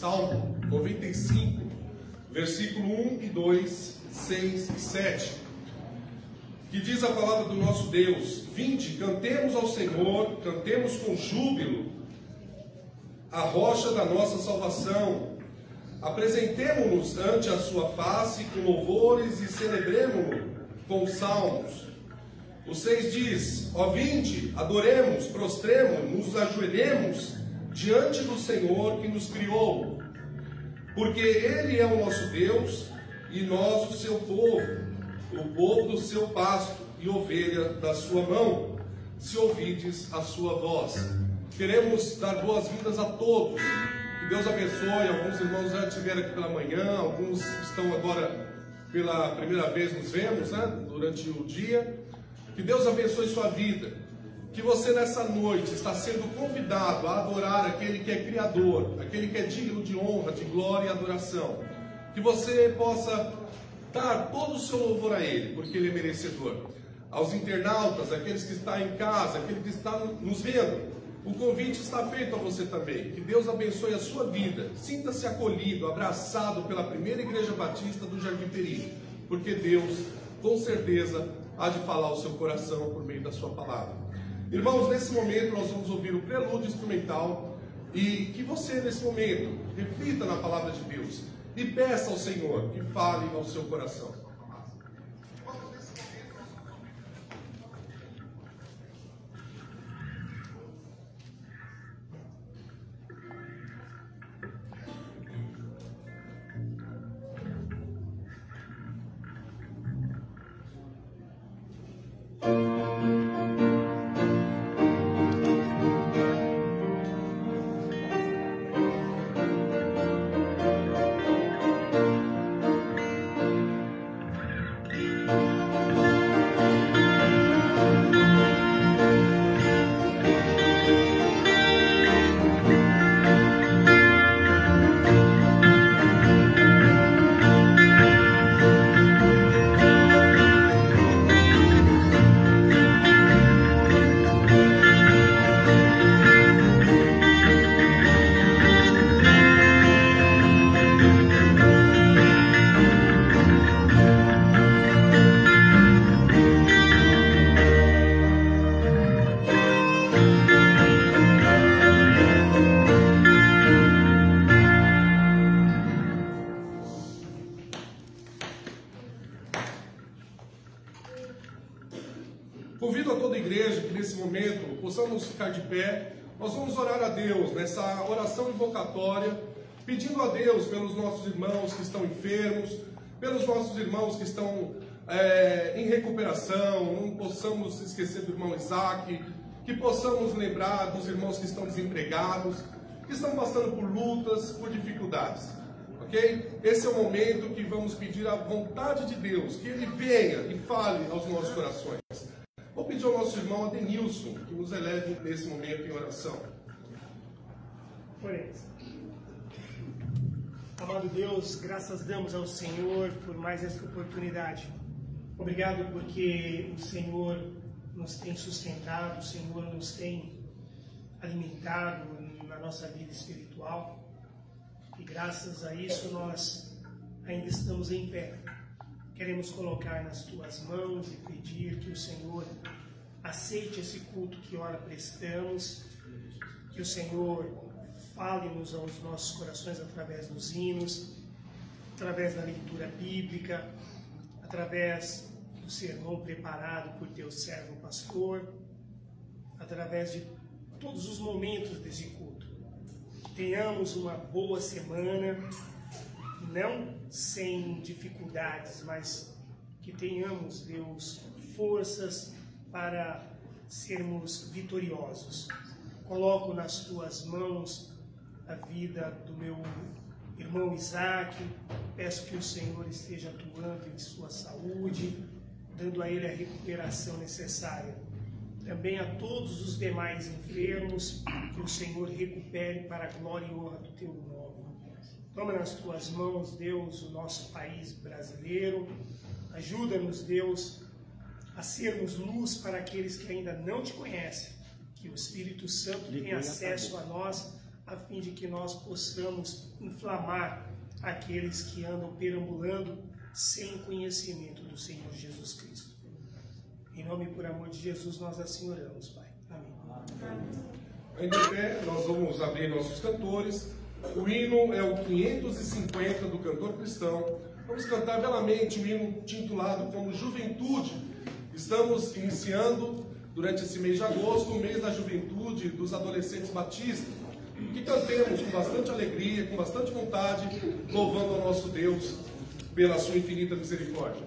Salmo 95, versículo 1 e 2, 6 e 7. Que diz a palavra do nosso Deus: Vinde, cantemos ao Senhor, cantemos com júbilo, a rocha da nossa salvação. Apresentemo-nos ante a sua face com louvores e celebremo-no com salmos. O 6 diz: Ó vinde, adoremos, prostremos, nos ajoelhemos diante do Senhor que nos criou, porque Ele é o nosso Deus e nós o seu povo, o povo do seu pasto e ovelha da sua mão, se ouvides a sua voz. Queremos dar boas-vindas a todos. Que Deus abençoe. Alguns irmãos já estiveram aqui pela manhã, alguns estão agora pela primeira vez nos vemos, né? Durante o dia. Que Deus abençoe sua vida. Que você nessa noite está sendo convidado a adorar aquele que é Criador, aquele que é digno de honra, de glória e adoração. Que você possa dar todo o seu louvor a Ele, porque Ele é merecedor. Aos internautas, aqueles que estão em casa, aqueles que estão nos vendo, o convite está feito a você também. Que Deus abençoe a sua vida. Sinta-se acolhido, abraçado pela primeira igreja batista do Jardim Peri, porque Deus, com certeza, há de falar ao seu coração por meio da sua palavra. Irmãos, nesse momento nós vamos ouvir o prelúdio instrumental e que você, nesse momento, reflita na palavra de Deus e peça ao Senhor que fale ao seu coração. Pelos nossos irmãos que estão é, em recuperação. Não possamos esquecer do irmão Isaac, que possamos lembrar dos irmãos que estão desempregados, que estão passando por lutas, por dificuldades. Ok? Esse é o momento que vamos pedir a vontade de Deus, que Ele venha e fale aos nossos corações. Vou pedir ao nosso irmão Adenilson que nos eleve nesse momento em oração. Oremos. Amado Deus, graças damos ao Senhor por mais esta oportunidade. Obrigado porque o Senhor nos tem sustentado, o Senhor nos tem alimentado na nossa vida espiritual. E graças a isso nós ainda estamos em pé. Queremos colocar nas tuas mãos e pedir que o Senhor aceite esse culto que ora prestamos, que o Senhor fale-nos aos nossos corações através dos hinos, através da leitura bíblica, através do sermão preparado por teu servo pastor, através de todos os momentos desse culto. Tenhamos uma boa semana, não sem dificuldades, mas que tenhamos, Deus, forças para sermos vitoriosos. Coloco nas tuas mãos a vida do meu irmão Isaac, peço que o Senhor esteja atuando em sua saúde, dando a ele a recuperação necessária. Também a todos os demais enfermos, que o Senhor recupere para a glória e honra do teu nome. Toma nas tuas mãos, Deus, o nosso país brasileiro. Ajuda-nos, Deus, a sermos luz para aqueles que ainda não te conhecem. Que o Espírito Santo tenha acesso a nós a fim de que nós possamos inflamar aqueles que andam perambulando sem conhecimento do Senhor Jesus Cristo. Em nome e por amor de Jesus, nós assim oramos, Pai. Amém. Ainda em pé, nós vamos abrir nossos cantores. O hino é o 550 do cantor cristão. Vamos cantar belamente o hino intitulado como Juventude. Estamos iniciando, durante esse mês de agosto, o mês da juventude dos adolescentes batistas. Que cantemos com bastante alegria, com bastante vontade, louvando ao nosso Deus pela sua infinita misericórdia.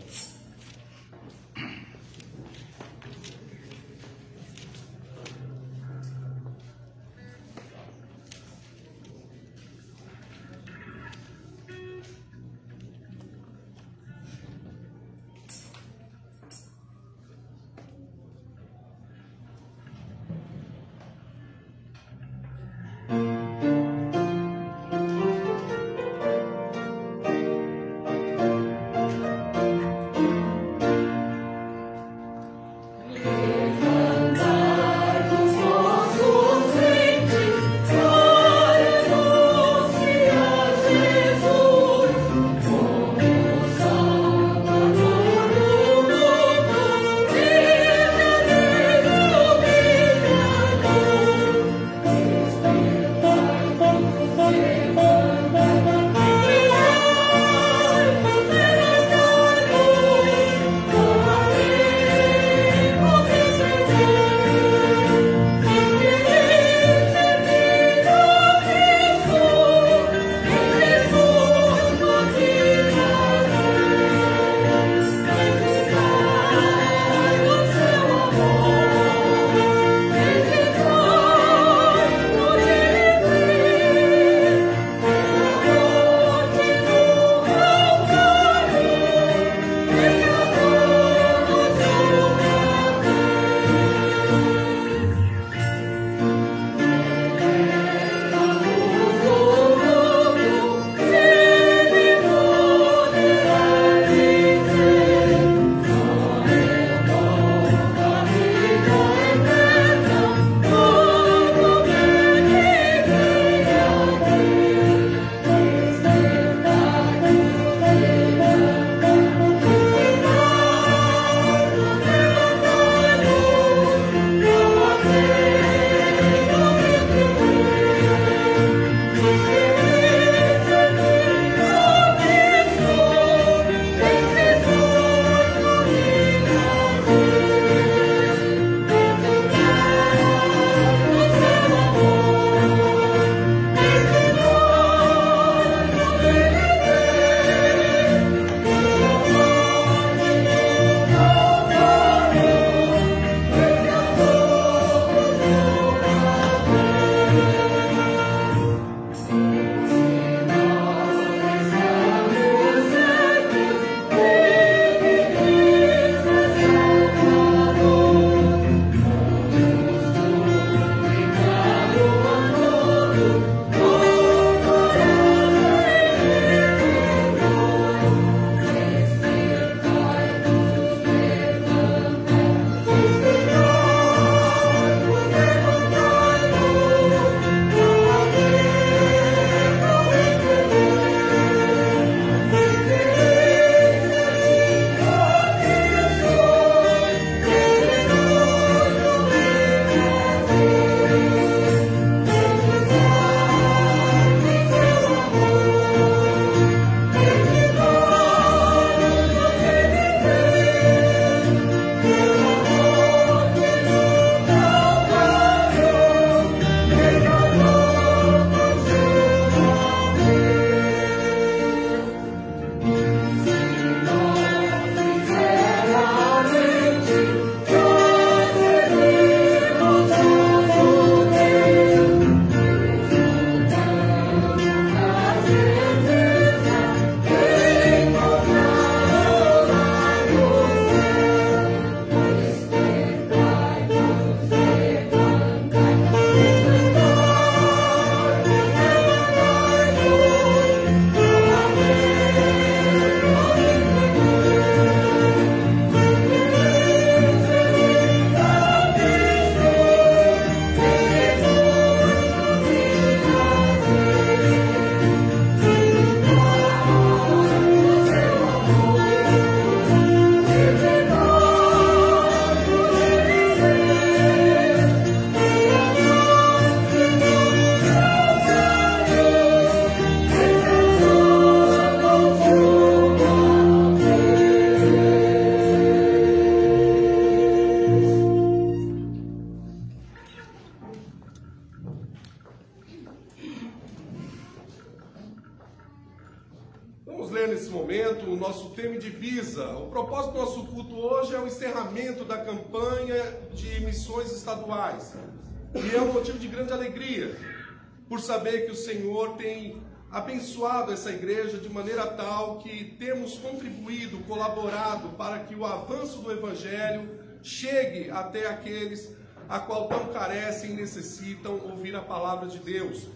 Saber que o Senhor tem abençoado essa igreja de maneira tal que temos contribuído, colaborado para que o avanço do Evangelho chegue até aqueles a qual tão carecem e necessitam ouvir a palavra de Deus.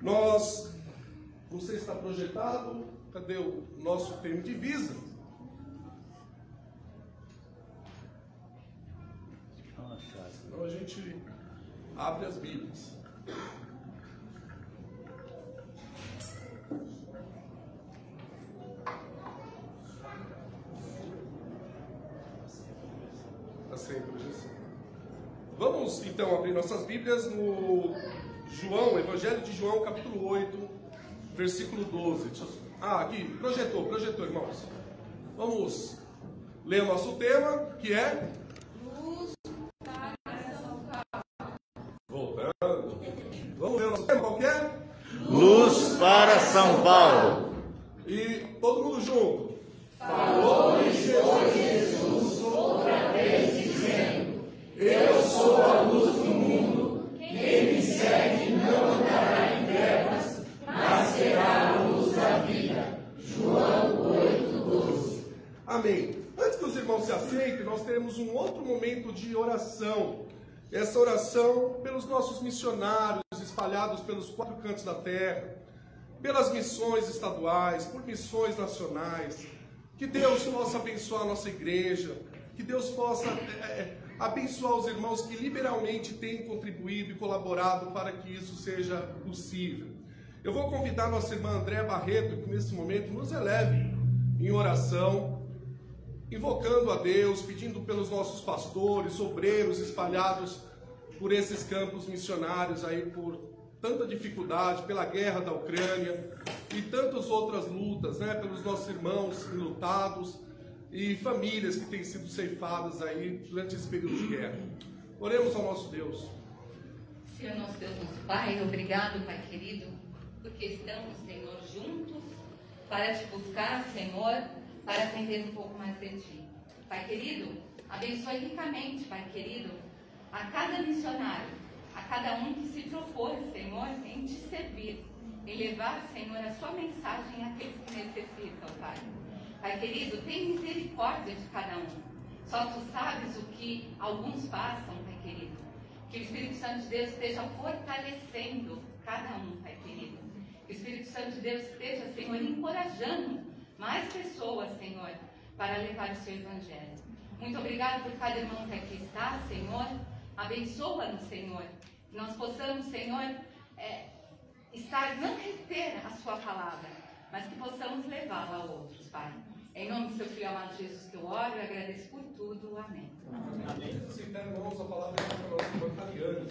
Nós, você está projetado? Cadê o nosso termo de visa? Então a gente abre as Bíblias. Sempre assim. Vamos então abrir nossas Bíblias no João, Evangelho de João, capítulo 8, versículo 12. Ah, aqui, projetou, projetou, irmãos. Vamos ler o nosso tema, que é. Luz para São Paulo. Voltando. Vamos ler o nosso tema, qual que é? Luz para São Paulo. E todo mundo junto. Falou e Jesus outra vez dizendo: Eu sou a luz do mundo. Quem me segue não andará em trevas, mas terá a luz da vida. João 8:12. Amém. Antes que os irmãos se aceitem, nós teremos um outro momento de oração. Essa oração pelos nossos missionários espalhados pelos quatro cantos da terra, pelas missões estaduais, por missões nacionais. Que Deus possa abençoar a nossa igreja, que Deus possa é, é, abençoar os irmãos que liberalmente têm contribuído e colaborado para que isso seja possível. Eu vou convidar nossa irmã Andréa Barreto, que nesse momento nos eleve em oração, invocando a Deus, pedindo pelos nossos pastores, obreiros espalhados por esses campos missionários aí por tanta dificuldade, pela guerra da Ucrânia e tantas outras lutas, né, pelos nossos irmãos lutados e famílias que têm sido ceifadas aí durante esse período de guerra. Oremos ao nosso Deus. Senhor nosso Deus, nosso Pai, obrigado, Pai querido, porque estamos, Senhor, juntos para te buscar, Senhor, para aprender um pouco mais de Ti. Pai querido, abençoe ricamente, Pai querido, a cada missionário, a cada um que se propôs, Senhor, em te servir, em levar, Senhor, a sua mensagem àqueles que necessitam, Pai. Pai querido, tem misericórdia de cada um. Só tu sabes o que alguns passam, Pai querido. Que o Espírito Santo de Deus esteja fortalecendo cada um, Pai querido. Que o Espírito Santo de Deus esteja, Senhor, encorajando mais pessoas, Senhor, para levar o seu Evangelho. Muito obrigado por cada irmão que aqui está, Senhor. Abençoa-nos, Senhor. Que nós possamos, Senhor, é, estar, não reter a Sua palavra, mas que possamos levá-la a outros, Pai. Em nome do seu filho amado Jesus que eu oro e agradeço por tudo. Amém. Amém. Aceitar, irmãos, a palavra para o nosso irmão Tariane.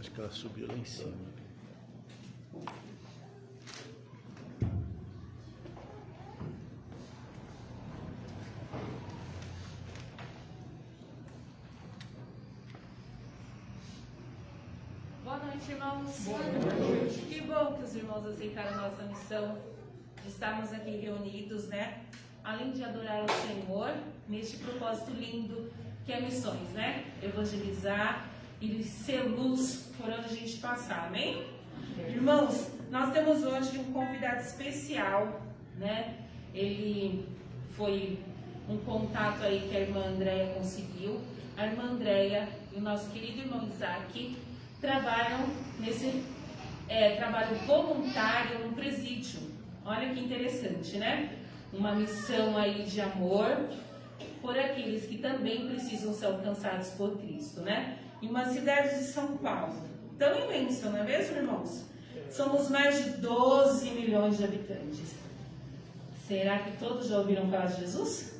Acho que ela subiu lá em cima. Boa noite, irmãos. Que bom que os irmãos aceitaram a nossa missão de estarmos aqui reunidos, né? Além de adorar o Senhor, neste propósito lindo que é missões, né? Evangelizar e ser luz por onde a gente passar, amém? Irmãos, nós temos hoje um convidado especial, né? Ele foi um contato aí que a irmã Andréia conseguiu. A irmã Andréia e o nosso querido irmão Isaac trabalham nesse é, trabalho voluntário no presídio. Olha que interessante, né? Uma missão aí de amor por aqueles que também precisam ser alcançados por Cristo, né? Em uma cidade de São Paulo, tão imensa, não é mesmo, irmãos? Somos mais de 12 milhões de habitantes. Será que todos já ouviram falar de Jesus?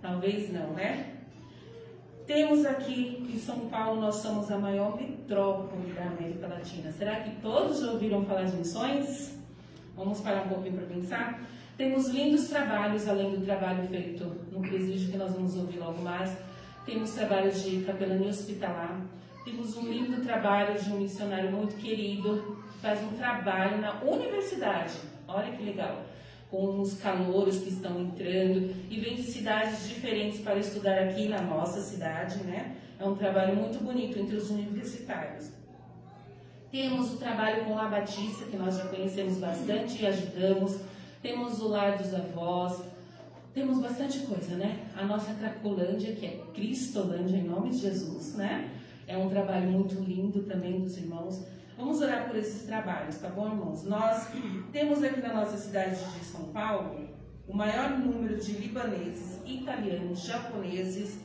Talvez não, né? Temos aqui em São Paulo, nós somos a maior metrópole da América Latina. Será que todos já ouviram falar de missões? Vamos parar um pouquinho para pensar? Temos lindos trabalhos, além do trabalho feito no presídio, que nós vamos ouvir logo mais. temos trabalhos de capelania hospitalar, temos um lindo trabalho de um missionário muito querido, que faz um trabalho na universidade. Olha que legal. Com os calouros que estão entrando e vem de cidades diferentes para estudar aqui na nossa cidade, né? É um trabalho muito bonito entre os universitários. Temos o trabalho com a Batista, que nós já conhecemos bastante e ajudamos. Temos o Lar dos Avós. Temos bastante coisa, né? A nossa Cracolândia, que é Cristolândia, em nome de Jesus, né? É um trabalho muito lindo também dos irmãos. Vamos orar por esses trabalhos, tá bom, irmãos? Nós temos aqui na nossa cidade de São Paulo o maior número de libaneses, italianos, japoneses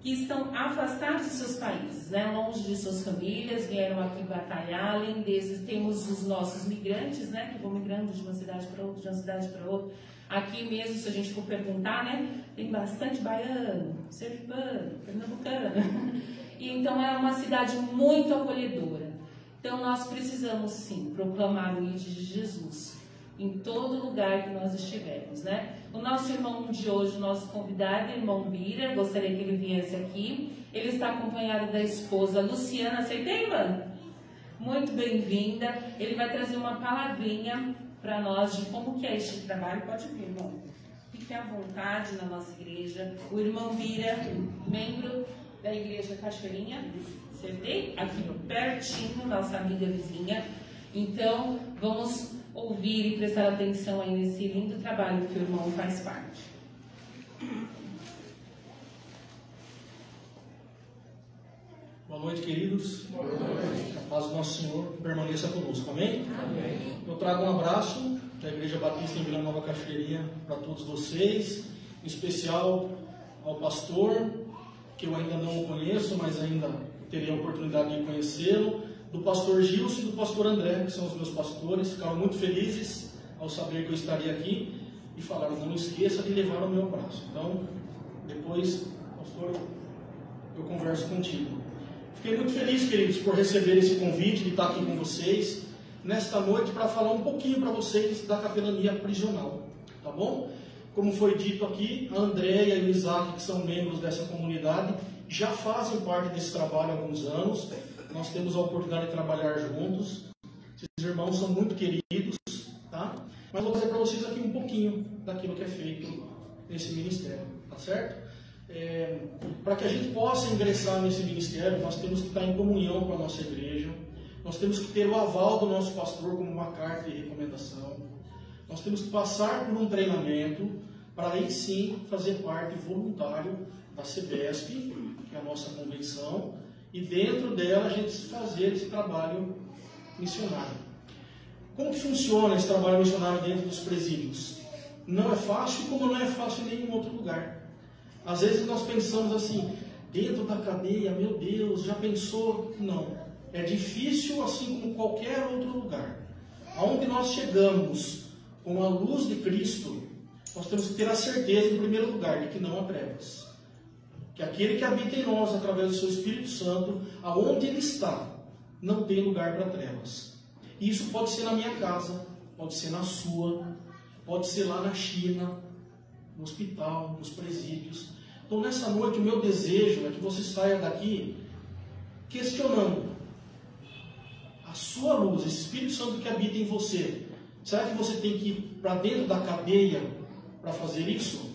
que estão afastados de seus países, né? longe de suas famílias, vieram aqui batalhar. Além desses, temos os nossos migrantes, né? que vão migrando de uma cidade para outra, de uma cidade para outra. Aqui mesmo, se a gente for perguntar, né? tem bastante baiano, sergipano, pernambucano. E então é uma cidade muito acolhedora. Então nós precisamos sim proclamar o ID de Jesus em todo lugar que nós estivermos, né? O nosso irmão de hoje, o nosso convidado, irmão Bira, gostaria que ele viesse aqui. Ele está acompanhado da esposa Luciana. Aceitei, irmã? Muito bem-vinda. Ele vai trazer uma palavrinha para nós de como que é este trabalho. Pode vir, irmão. Fique à vontade na nossa igreja. O irmão Bira, membro da igreja Cachoeirinha. Acertei? Aqui pertinho, nossa amiga vizinha. Então, vamos ouvir e prestar atenção aí nesse lindo trabalho que o irmão faz parte. Boa noite, queridos. Boa noite. A paz do nosso Senhor permaneça conosco. Amém? Amém. Eu trago um abraço da Igreja Batista em Vila Nova Cachoeirinha para todos vocês, em especial ao pastor, que eu ainda não o conheço, mas ainda terei a oportunidade de conhecê-lo, do pastor Gilson e do pastor André, que são os meus pastores, ficaram muito felizes ao saber que eu estaria aqui e falaram: não esqueça de levar o meu abraço. Então, depois, pastor, eu converso contigo. Fiquei muito feliz, queridos, por receber esse convite de estar aqui com vocês nesta noite para falar um pouquinho para vocês da capelania prisional, tá bom? Como foi dito aqui, a Andréia e o Isaac, que são membros dessa comunidade, já fazem parte desse trabalho há alguns anos nós temos a oportunidade de trabalhar juntos. Esses irmãos são muito queridos, tá? Mas vou trazer para vocês aqui um pouquinho daquilo que é feito nesse ministério, tá certo? É, para que a gente possa ingressar nesse ministério, nós temos que estar em comunhão com a nossa igreja, nós temos que ter o aval do nosso pastor como uma carta de recomendação, nós temos que passar por um treinamento para aí sim fazer parte voluntário da CBESP, que é a nossa convenção, e dentro dela a gente fazer esse trabalho missionário. Como que funciona esse trabalho missionário dentro dos presídios? Não é fácil, como não é fácil em nenhum outro lugar. Às vezes nós pensamos assim, dentro da cadeia, meu Deus, já pensou? Não. É difícil assim como qualquer outro lugar. Aonde nós chegamos com a luz de Cristo, nós temos que ter a certeza, em primeiro lugar, de que não há trevas que aquele que habita em nós através do seu Espírito Santo, aonde ele está, não tem lugar para trevas. E isso pode ser na minha casa, pode ser na sua, pode ser lá na China, no hospital, nos presídios. Então, nessa noite, o meu desejo é que você saia daqui questionando a sua luz, esse Espírito Santo que habita em você. Será que você tem que ir para dentro da cadeia para fazer isso?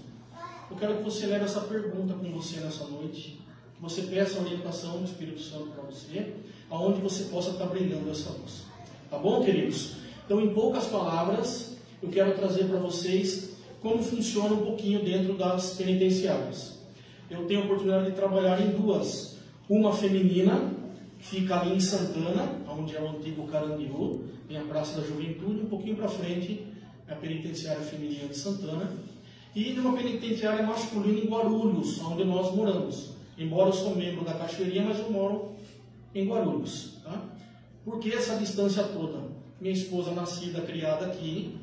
Eu quero que você leve essa pergunta com você nessa noite, que você peça a orientação do Espírito Santo para você, aonde você possa estar brilhando essa luz. Tá bom, queridos? Então, em poucas palavras, eu quero trazer para vocês como funciona um pouquinho dentro das penitenciárias. Eu tenho a oportunidade de trabalhar em duas. Uma feminina, que fica ali em Santana, onde é o antigo Carandiru, tem a Praça da Juventude, um pouquinho para frente, a penitenciária feminina de Santana e numa penitenciária masculina em Guarulhos, onde nós moramos. Embora eu sou membro da Cachoeirinha, mas eu moro em Guarulhos. Tá? Por que essa distância toda? Minha esposa nascida, criada aqui,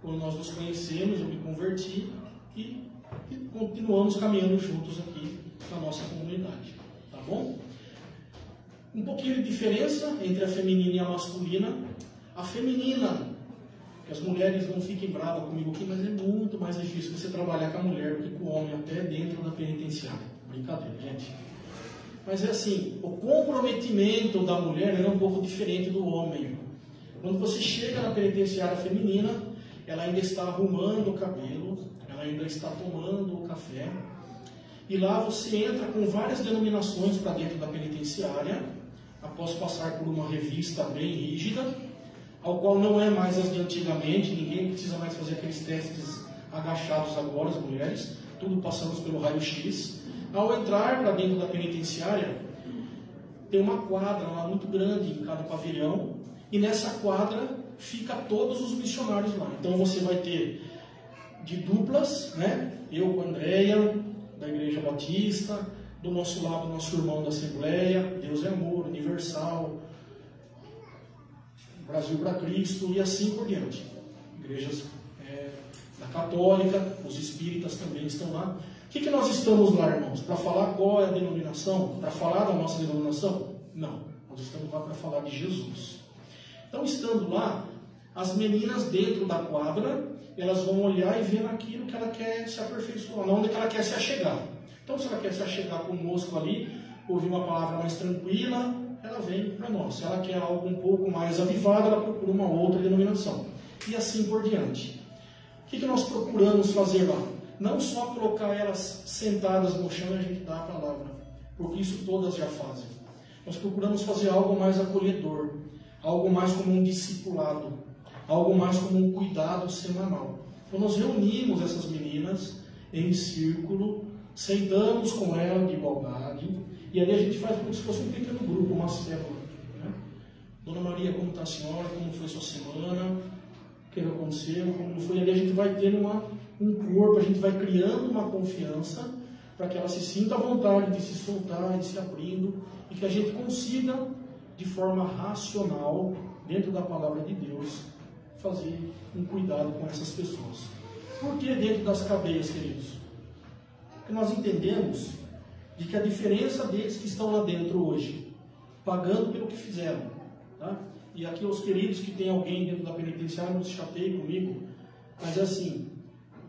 quando nós nos conhecemos, eu me converti e, e continuamos caminhando juntos aqui na nossa comunidade. Tá bom? Um pouquinho de diferença entre a feminina e a masculina. A feminina Que as mulheres não fiquem bravas comigo aqui, mas é muito mais difícil você trabalhar com a mulher do que com o homem, até dentro da penitenciária. Brincadeira, gente. Mas é assim, o comprometimento da mulher é um pouco diferente do homem. Quando você chega na penitenciária feminina, ela ainda está arrumando o cabelo, ela ainda está tomando o café. E lá você entra com várias denominações para dentro da penitenciária, após passar por uma revista bem rígida, ao qual não é mais as de antigamente, ninguém precisa mais fazer aqueles testes agachados agora, as mulheres, tudo passamos pelo raio-x. Ao entrar para dentro da penitenciária, tem uma quadra lá muito grande em cada pavilhão, e nessa quadra fica todos os missionários lá. Então você vai ter de duplas, né? Eu com a Andréia, da Igreja Batista, do nosso lado, nosso irmão da Assembleia, Deus é Amor, Universal, Brasil para Cristo e assim por diante. Igrejas é, da Católica, os espíritas também estão lá. O que, que nós estamos lá, irmãos? Para falar qual é a denominação? Para falar da nossa denominação? Não. Nós estamos lá para falar de Jesus. Então, estando lá, as meninas dentro da quadra, elas vão olhar e ver naquilo que ela quer se aperfeiçoar, onde ela quer se achegar. Então, se ela quer se achegar conosco ali, ouvir uma palavra mais tranquila, ela vem para nós. Se ela quer algo um pouco mais avivado, ela procura uma outra denominação. E assim por diante. O que, que nós procuramos fazer lá? Não só colocar elas sentadas no chão e a gente dá a palavra, porque isso todas já fazem. Nós procuramos fazer algo mais acolhedor, algo mais como um discipulado, algo mais como um cuidado semanal. Então nós reunimos essas meninas em círculo, sentamos com elas de igualdade, e ali a gente faz como se fosse um pequeno grupo, uma célula. Né? Dona Maria, como está a senhora? Como foi sua semana? O que aconteceu? Como foi? Ali a gente vai tendo uma, um corpo, a gente vai criando uma confiança para que ela se sinta à vontade de se soltar, de se abrindo, e que a gente consiga, de forma racional, dentro da palavra de Deus, fazer um cuidado com essas pessoas. Por que dentro das cadeias, queridos? Porque nós entendemos de que a diferença deles que estão lá dentro hoje, pagando pelo que fizeram, tá? e aqui os queridos que tem alguém dentro da penitenciária, não se chateiem comigo, mas é assim,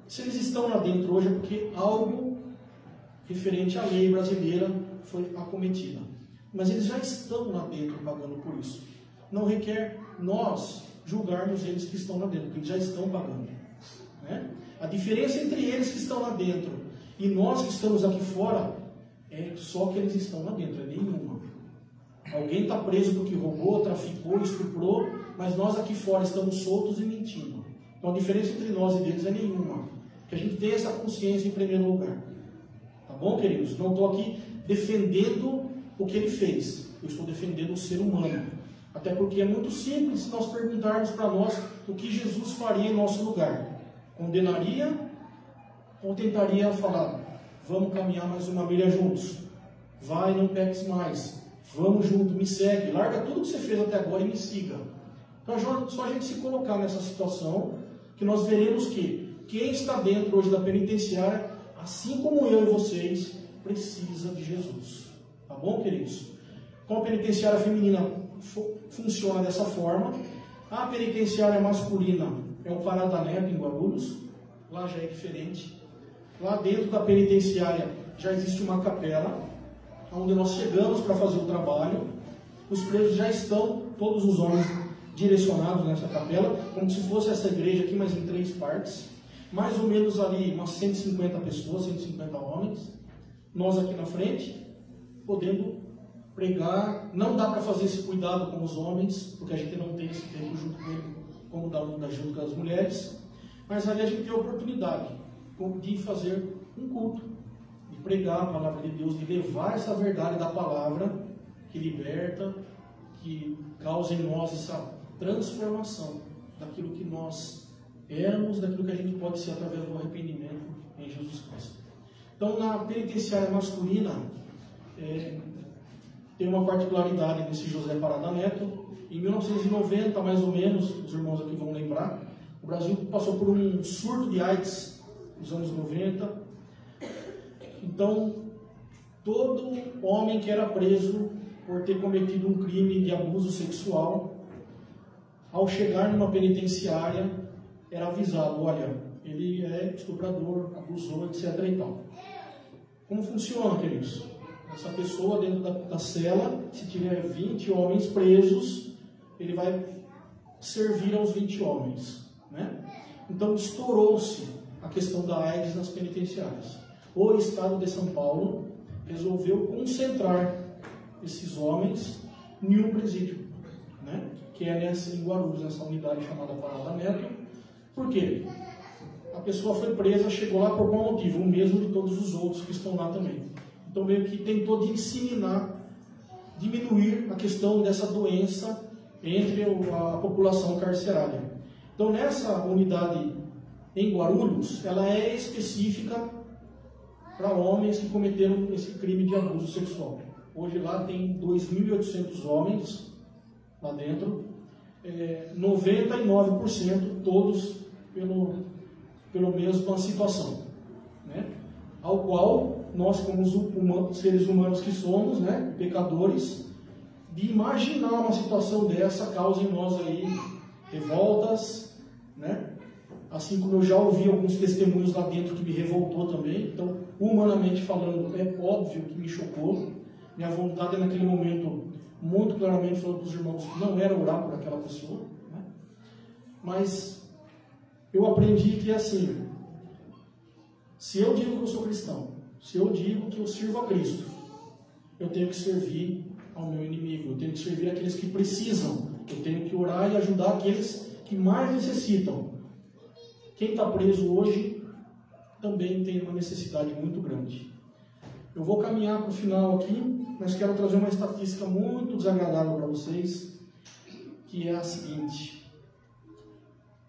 se eles estão lá dentro hoje é porque algo referente à lei brasileira foi acometida. Mas eles já estão lá dentro pagando por isso. Não requer nós julgarmos eles que estão lá dentro, porque eles já estão pagando. Né? A diferença entre eles que estão lá dentro e nós que estamos aqui fora é só que eles estão lá dentro, é nenhuma. Alguém está preso porque roubou, traficou, estuprou, mas nós aqui fora estamos soltos e mentindo. Então a diferença entre nós e deles é nenhuma. Que a gente tenha essa consciência em primeiro lugar. Tá bom, queridos? Não estou aqui defendendo o que ele fez. Eu estou defendendo o ser humano. Até porque é muito simples nós perguntarmos para nós o que Jesus faria em nosso lugar. Condenaria ou tentaria falar, vamos caminhar mais uma milha juntos. Vai, não peques mais. Vamos junto, me segue. Larga tudo que você fez até agora e me siga. Então, só a gente se colocar nessa situação, que nós veremos que quem está dentro hoje da penitenciária, assim como eu e vocês, precisa de Jesus. Tá bom, queridos? Então, a penitenciária feminina funciona dessa forma. A penitenciária masculina é o Parada Neto, em Guarulhos. Lá já é diferente. Lá dentro da penitenciária já existe uma capela, onde nós chegamos para fazer o trabalho. Os presos já estão, todos os homens, direcionados nessa capela, como se fosse essa igreja aqui, mas em três partes. Mais ou menos ali umas 150 pessoas, 150 homens. Nós aqui na frente, podendo pregar. Não dá para fazer esse cuidado com os homens, porque a gente não tem esse tempo junto com ele, como dá junto com as mulheres. Mas ali a gente tem a oportunidade de fazer um culto, de pregar a palavra de Deus, de levar essa verdade da palavra que liberta, que causa em nós essa transformação daquilo que nós éramos, daquilo que a gente pode ser através do arrependimento em Jesus Cristo. Então, na penitenciária masculina, é, tem uma particularidade nesse José Parada Neto. Em 1990, mais ou menos, os irmãos aqui vão lembrar, o Brasil passou por um surto de AIDS nos anos 90. Então, todo homem que era preso por ter cometido um crime de abuso sexual, ao chegar numa penitenciária, era avisado, olha, ele é estuprador, abusou, etc. E tal. Como funciona, queridos? Essa pessoa dentro da, da cela, se tiver 20 homens presos, ele vai servir aos 20 homens. Né? Então estourou-se a questão da AIDS nas penitenciárias. O Estado de São Paulo resolveu concentrar esses homens em um presídio, né? que é nessa, em Guarulhos, nessa unidade chamada Parada Neto. Por quê? A pessoa foi presa, chegou lá por qual motivo? O mesmo de todos os outros que estão lá também. Então, meio que tentou disseminar, diminuir a questão dessa doença entre a população carcerária. Então, nessa unidade em Guarulhos, ela é específica para homens que cometeram esse crime de abuso sexual. Hoje lá tem 2.800 homens lá dentro, é, 99% todos pelo, pelo mesma situação, né? ao qual nós, como humanos, seres humanos que somos, né, pecadores, de imaginar uma situação dessa causa em nós aí revoltas, né? Assim como eu já ouvi alguns testemunhos lá dentro que me revoltou também. Então, humanamente falando, é óbvio que me chocou. Minha vontade naquele momento, muito claramente falando para os irmãos, não era orar por aquela pessoa. Né? Mas eu aprendi que é assim, se eu digo que eu sou cristão, se eu digo que eu sirvo a Cristo, eu tenho que servir ao meu inimigo, eu tenho que servir aqueles que precisam, eu tenho que orar e ajudar aqueles que mais necessitam. Quem está preso hoje também tem uma necessidade muito grande. Eu vou caminhar para o final aqui, mas quero trazer uma estatística muito desagradável para vocês, que é a seguinte: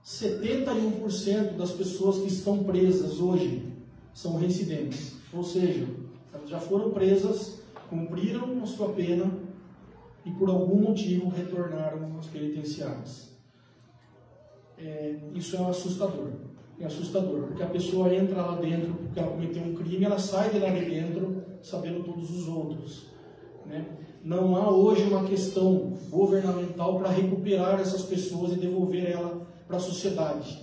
71% das pessoas que estão presas hoje são reincidentes, ou seja, elas já foram presas, cumpriram a sua pena e por algum motivo retornaram às penitenciárias. É, isso é assustador. É assustador, porque a pessoa entra lá dentro porque ela cometeu um crime, ela sai de lá de dentro sabendo todos os outros. Né? Não há hoje uma questão governamental para recuperar essas pessoas e devolver ela para a sociedade.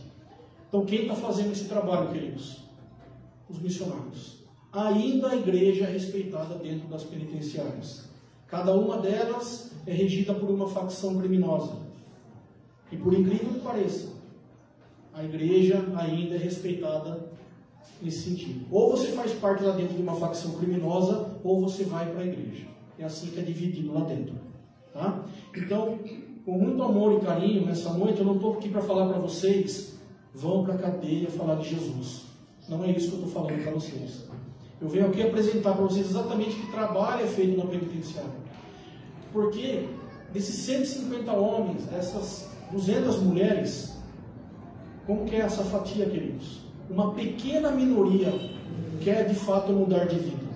Então, quem está fazendo esse trabalho, queridos? Os missionários. Ainda a igreja é respeitada dentro das penitenciárias. Cada uma delas é regida por uma facção criminosa. E por incrível que pareça, a igreja ainda é respeitada nesse sentido. Ou você faz parte lá dentro de uma facção criminosa, ou você vai para a igreja. É assim que é dividido lá dentro. Tá? Então, com muito amor e carinho, nessa noite, eu não estou aqui para falar para vocês, vão para a cadeia falar de Jesus. Não é isso que eu estou falando para vocês. Eu venho aqui apresentar para vocês exatamente que trabalho é feito na penitenciária. Porque desses 150 homens, essas 200 mulheres, como que é essa fatia, queridos? Uma pequena minoria quer de fato mudar de vida.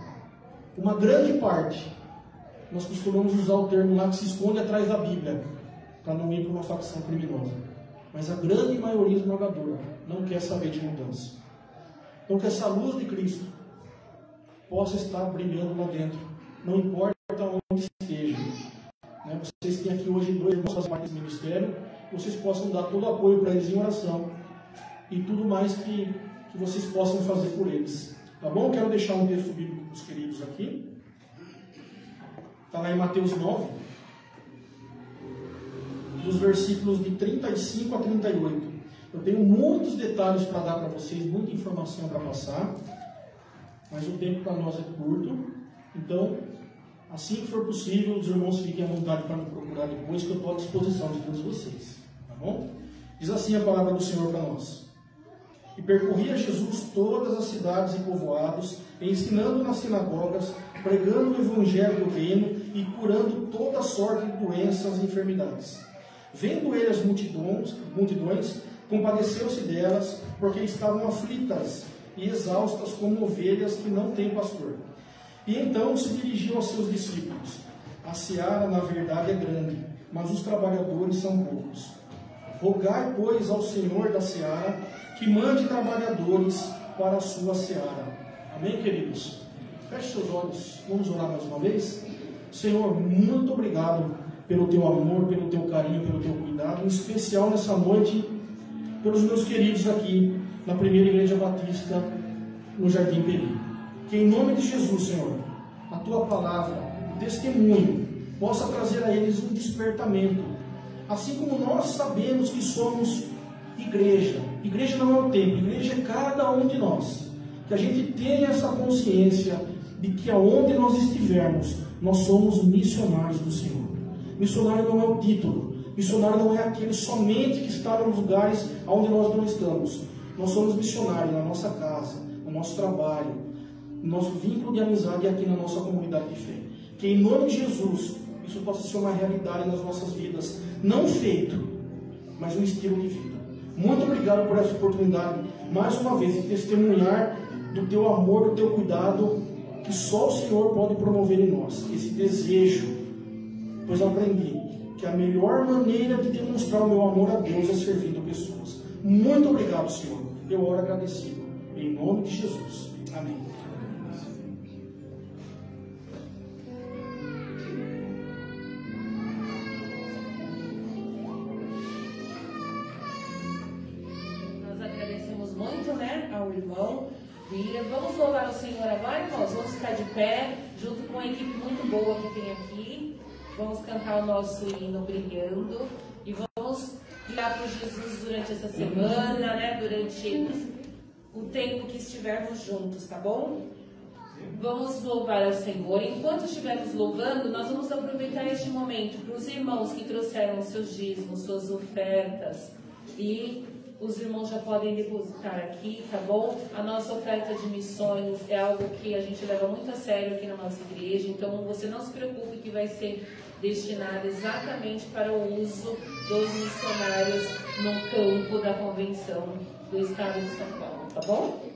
Uma grande parte, nós costumamos usar o termo lá que se esconde atrás da Bíblia, para não ir para uma facção criminosa. Mas a grande maioria esmagadora não quer saber de mudança. Então que essa luz de Cristo possa estar brilhando lá dentro. Não importa onde esteja. Né? Vocês têm aqui hoje dois irmãos fazem parte desse ministério, vocês possam dar todo o apoio para eles em oração e tudo mais que, que vocês possam fazer por eles. Tá bom? Quero deixar um texto bíblico para os queridos aqui. Está lá em Mateus 9, dos versículos de 35 a 38. Eu tenho muitos detalhes para dar para vocês, muita informação para passar mas o tempo para nós é curto. Então, assim que for possível, os irmãos fiquem à vontade para me procurar depois, que eu estou à disposição de todos vocês. Bom? Diz assim a palavra do Senhor para nós. E percorria Jesus todas as cidades e povoados, ensinando nas sinagogas, pregando o evangelho do reino e curando toda sorte de doenças e enfermidades. Vendo ele as multidões, multidões compadeceu-se delas, porque estavam aflitas e exaustas como ovelhas que não têm pastor. E então se dirigiu aos seus discípulos: A seara, na verdade, é grande, mas os trabalhadores são poucos. Rogai, pois, ao Senhor da seara que mande trabalhadores para a sua seara. Amém, queridos? Feche seus olhos, vamos orar mais uma vez. Senhor, muito obrigado pelo teu amor, pelo teu carinho, pelo teu cuidado, em especial nessa noite pelos meus queridos aqui na primeira igreja batista no Jardim Peri. Que em nome de Jesus, Senhor, a tua palavra, o testemunho, possa trazer a eles um despertamento. Assim como nós sabemos que somos igreja. Igreja não é o templo, igreja é cada um de nós. Que a gente tenha essa consciência de que aonde nós estivermos, nós somos missionários do Senhor. Missionário não é o título, missionário não é aquele somente que está nos lugares onde nós não estamos. Nós somos missionários na nossa casa, no nosso trabalho, no nosso vínculo de amizade aqui na nossa comunidade de fé. Que em nome de Jesus isso possa ser uma realidade nas nossas vidas, não feito, mas um estilo de vida. Muito obrigado por essa oportunidade, mais uma vez, de testemunhar do teu amor, do teu cuidado, que só o Senhor pode promover em nós. Esse desejo, pois aprendi que a melhor maneira de demonstrar o meu amor a Deus é servindo pessoas. Muito obrigado, Senhor. Eu oro agradecido. Em nome de Jesus. Amém. Irmão. E vamos louvar o Senhor agora, irmãos. Vamos ficar de pé, junto com uma equipe muito boa que tem aqui. Vamos cantar o nosso hino brilhando. E vamos virar para Jesus durante essa semana, né? Durante o tempo que estivermos juntos, tá bom? Vamos louvar ao Senhor. Enquanto estivermos louvando, nós vamos aproveitar este momento para os irmãos que trouxeram seus dízimos, suas ofertas. E os irmãos já podem depositar aqui, tá bom? A nossa oferta de missões é algo que a gente leva muito a sério aqui na nossa igreja, então você não se preocupe que vai ser destinada exatamente para o uso dos missionários no campo da convenção do estado de São Paulo, tá bom?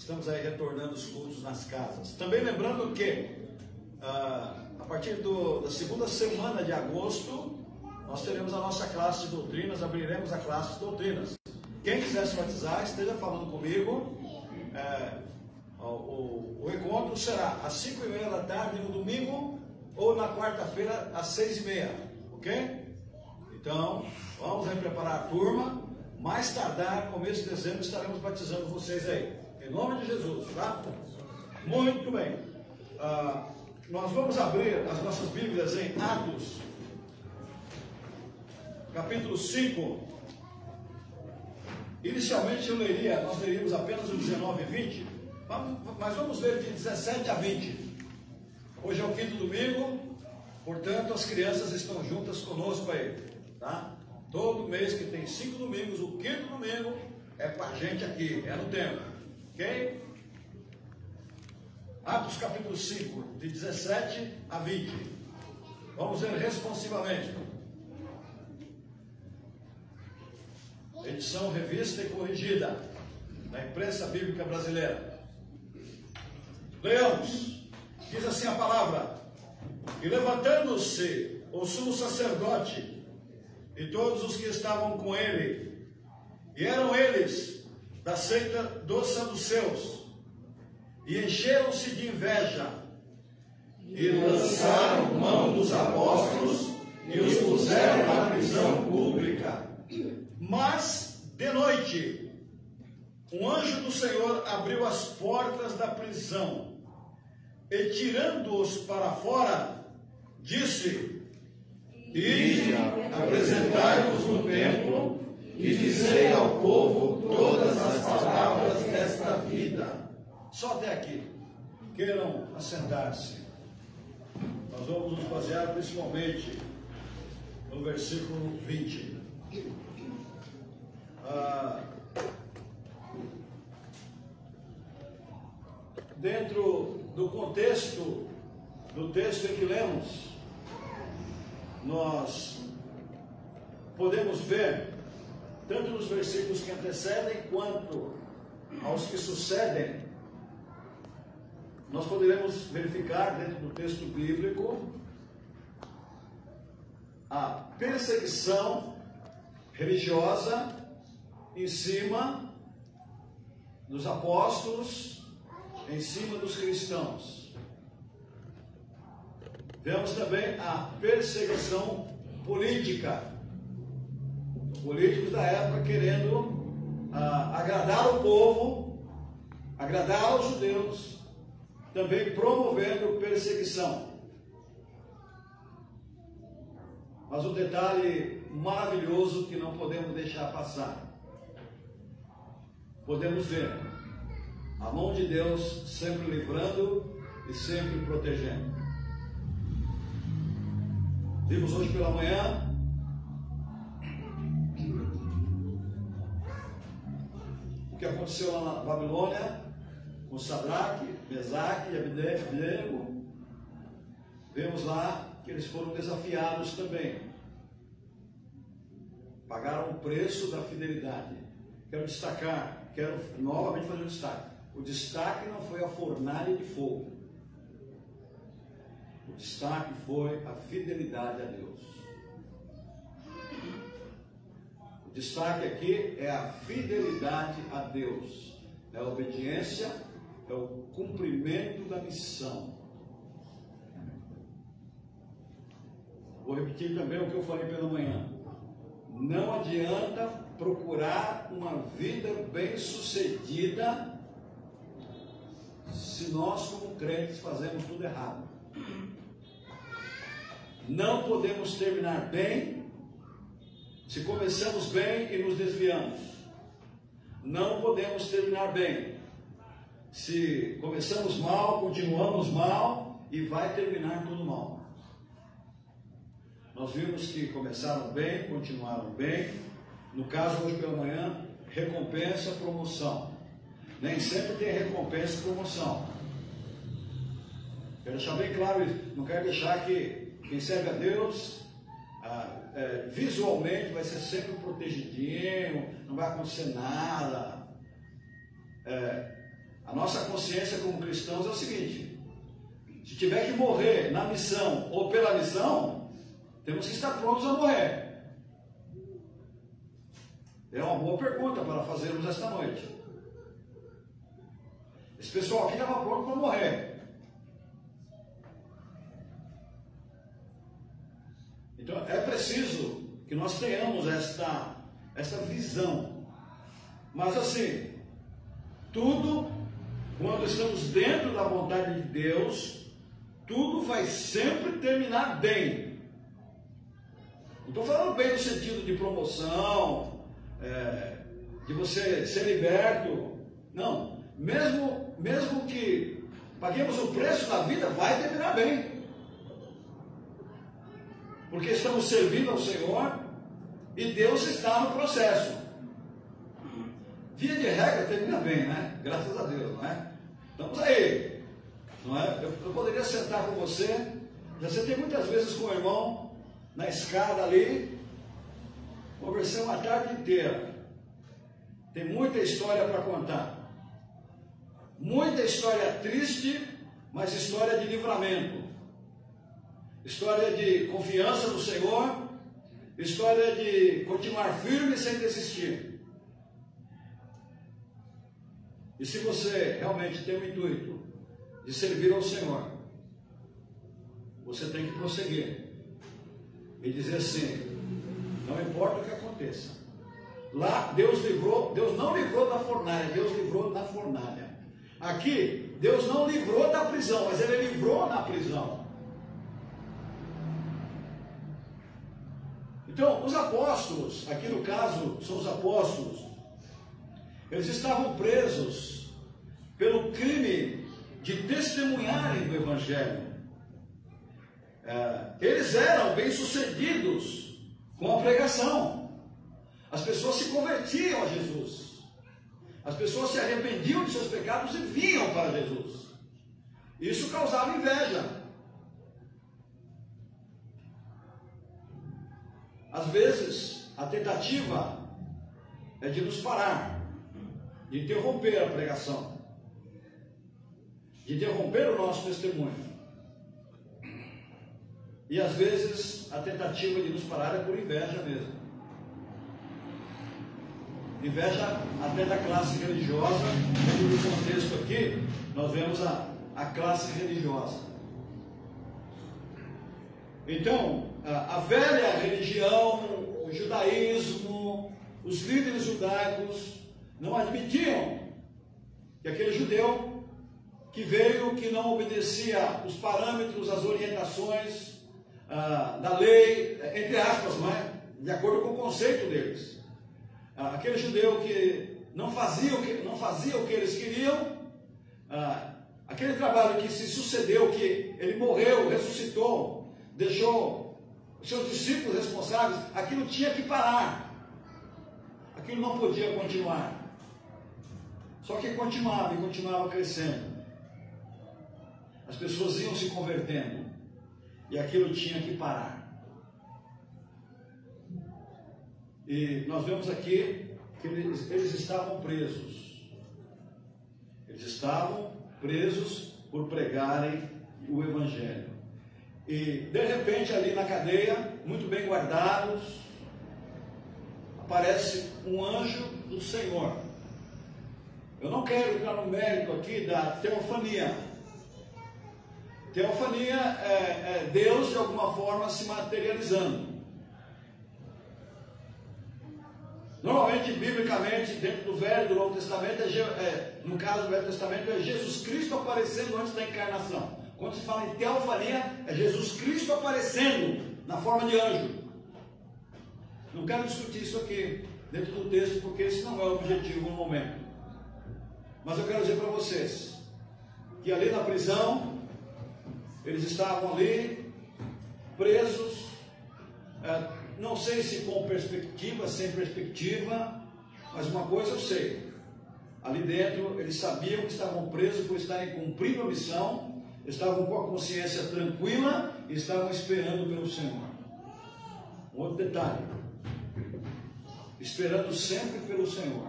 Estamos aí retornando os cultos nas casas. Também lembrando que ah, a partir do, da segunda semana de agosto, nós teremos a nossa classe de doutrinas, abriremos a classe de doutrinas. Quem quiser se batizar, esteja falando comigo. É, o, o, encontro será às 5 e meia da tarde no domingo ou na quarta-feira às 6 e meia, ok? Então, vamos aí preparar a turma. Mais tardar, começo de dezembro, estaremos batizando vocês aí. Em nome de Jesus, tá? Muito bem. Ah, nós vamos abrir as nossas Bíblias em Atos, capítulo 5. Inicialmente eu leria, nós leríamos apenas o 19 e 20, mas vamos ler de 17 a 20. Hoje é o quinto domingo, portanto as crianças estão juntas conosco aí, tá? Todo mês que tem cinco domingos, o quinto domingo é com a gente aqui, é no tempo, Atos capítulo 5, de 17 a 20. Vamos ler responsivamente. edição revista e corrigida da imprensa bíblica brasileira. Leamos, diz assim a palavra: E levantando-se o sumo sacerdote e todos os que estavam com ele, e eram eles da seita dos saduceus, e encheram-se de inveja, e lançaram mão dos apóstolos e os puseram na prisão pública. Mas, de noite, um anjo do Senhor abriu as portas da prisão e, tirando-os para fora, disse: Ide, apresentai-vos no templo e dizei ao povo todas as palavras desta vida. Só até aqui. Queiram assentar-se. Nós vamos nos basear principalmente no versículo 20. Ah, dentro do contexto do texto em que lemos, nós podemos ver, tanto nos versículos que antecedem quanto aos que sucedem, nós poderemos verificar dentro do texto bíblico a perseguição religiosa em cima dos apóstolos, em cima dos cristãos. Vemos também a perseguição política. Os políticos da época querendo ah, agradar o povo, agradar os judeus, também promovendo perseguição. Mas um detalhe maravilhoso que não podemos deixar passar. Podemos ver a mão de Deus sempre livrando e sempre protegendo. Vimos hoje pela manhã que aconteceu lá na Babilônia com Sadraque, Mesaque e Abednego. Vemos lá que eles foram desafiados também. Pagaram o preço da fidelidade. Quero destacar, quero novamente fazer um destaque. O destaque não foi a fornalha de fogo. O destaque foi a fidelidade a Deus. O destaque aqui é a fidelidade a Deus. É a obediência, é o cumprimento da missão. Vou repetir também o que eu falei pela manhã. Não adianta procurar uma vida bem-sucedida se nós, como crentes, fazemos tudo errado. Não podemos terminar bem se começamos bem e nos desviamos. Não podemos terminar bem. Se começamos mal, continuamos mal e vai terminar tudo mal. Nós vimos que começaram bem, continuaram bem. No caso, hoje pela manhã, recompensa, promoção. Nem sempre tem recompensa e promoção. Quero deixar bem claro isso. Não quero deixar que quem serve a Deus é, visualmente vai ser sempre protegidinho, não vai acontecer nada. É, a nossa consciência como cristãos é o seguinte: se tiver que morrer na missão ou pela missão, temos que estar prontos a morrer. É uma boa pergunta para fazermos esta noite. Esse pessoal aqui estava pronto para morrer. Então é preciso que nós tenhamos esta, esta visão. Mas assim, tudo, quando estamos dentro da vontade de Deus, tudo vai sempre terminar bem. Não estou falando bem no sentido de promoção, é, de você ser liberto. Não. Mesmo, mesmo que paguemos o preço da vida, vai terminar bem. Porque estamos servindo ao Senhor e Deus está no processo. Via de regra termina bem, né? Graças a Deus, não é? Estamos aí. Não é? Eu, eu poderia sentar com você. Já sentei muitas vezes com o irmão na escada ali. Conversamos a tarde inteira. Tem muita história para contar. Muita história triste, mas história de livramento. História de confiança no Senhor. História de continuar firme sem desistir. E se você realmente tem o intuito de servir ao Senhor, você tem que prosseguir e dizer assim: não importa o que aconteça. Lá Deus livrou, Deus não livrou da fornalha, Deus livrou da fornalha. Aqui, Deus não livrou da prisão, mas Ele livrou na prisão. Então, os apóstolos, aqui no caso são os apóstolos, eles estavam presos pelo crime de testemunharem do Evangelho. É, eles eram bem-sucedidos com a pregação. As pessoas se convertiam a Jesus. As pessoas se arrependiam de seus pecados e vinham para Jesus. Isso causava inveja. Às vezes, a tentativa é de nos parar, de interromper a pregação, de interromper o nosso testemunho. E às vezes, a tentativa de nos parar é por inveja mesmo. Inveja até da classe religiosa, no contexto aqui, nós vemos a, a classe religiosa. Então, a, a velha religião, o judaísmo, os líderes judaicos não admitiam que aquele judeu que veio, que não obedecia os parâmetros, as orientações ah, da lei, entre aspas, não é? de acordo com o conceito deles. Ah, aquele judeu que não fazia o que, não fazia o que eles queriam, ah, aquele trabalho que se sucedeu, que ele morreu, ressuscitou, deixou os seus discípulos responsáveis, aquilo tinha que parar. Aquilo não podia continuar. Só que continuava e continuava crescendo. As pessoas iam se convertendo. E aquilo tinha que parar. E nós vemos aqui que eles, eles estavam presos. Eles estavam presos por pregarem o Evangelho. E de repente, ali na cadeia, muito bem guardados, aparece um anjo do Senhor. Eu não quero entrar no mérito aqui da teofania. Teofania é, é Deus de alguma forma se materializando. Normalmente, biblicamente, dentro do Velho e do Novo Testamento, é, é, no caso do Velho Testamento, é Jesus Cristo aparecendo antes da encarnação. Quando se fala em teofania, é Jesus Cristo aparecendo na forma de anjo. Não quero discutir isso aqui dentro do texto, porque esse não é o objetivo no momento. Mas eu quero dizer para vocês que ali na prisão, eles estavam ali presos, é, não sei se com perspectiva, sem perspectiva, mas uma coisa eu sei: ali dentro eles sabiam que estavam presos por estarem cumprindo a missão, estavam com a consciência tranquila e estavam esperando pelo Senhor. Um outro detalhe: esperando sempre pelo Senhor.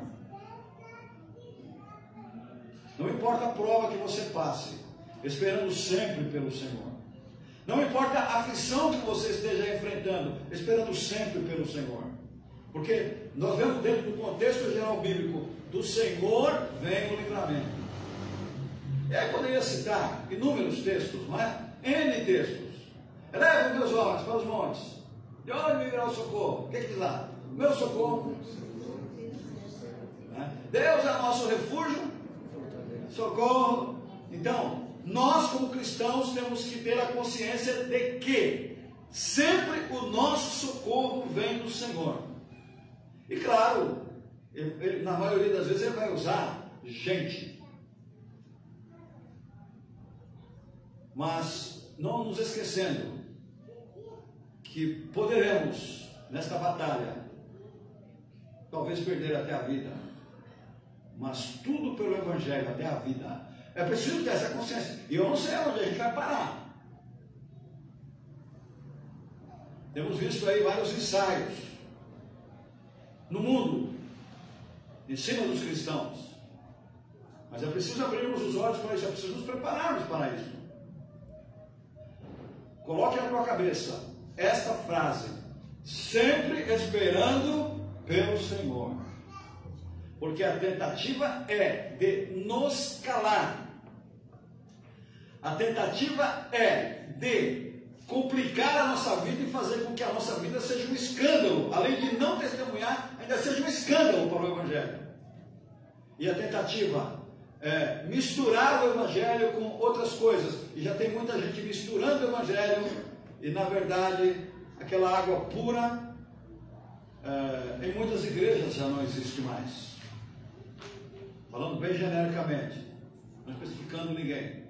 Não importa a prova que você passe, esperando sempre pelo Senhor. Não importa a aflição que você esteja enfrentando, esperando sempre pelo Senhor. Porque nós vemos dentro do contexto geral bíblico, do Senhor vem o livramento. E aí poderia citar inúmeros textos, não é? N textos. Eleve meus olhos para os montes. De onde me virá o socorro? O que, que diz lá? Meu socorro. Né? Deus é nosso refúgio, socorro. Então, nós como cristãos temos que ter a consciência de que sempre o nosso socorro vem do Senhor. E claro, ele, na maioria das vezes ele vai usar gente. Mas não nos esquecendo que poderemos, nesta batalha, talvez perder até a vida, mas tudo pelo Evangelho, até a vida. É preciso ter essa consciência. E eu não sei onde a gente vai parar. Temos visto aí vários ensaios no mundo, em cima dos cristãos. Mas é preciso abrirmos os olhos para isso, é preciso nos prepararmos para isso. Coloque na tua cabeça esta frase: sempre esperando pelo Senhor. Porque a tentativa é de nos calar. A tentativa é de complicar a nossa vida e fazer com que a nossa vida seja um escândalo. Além de não testemunhar, ainda seja um escândalo para o Evangelho. E a tentativa é misturar o Evangelho com outras coisas. E já tem muita gente misturando o Evangelho e, na verdade, aquela água pura, é, em muitas igrejas já não existe mais falando bem genericamente, não especificando ninguém.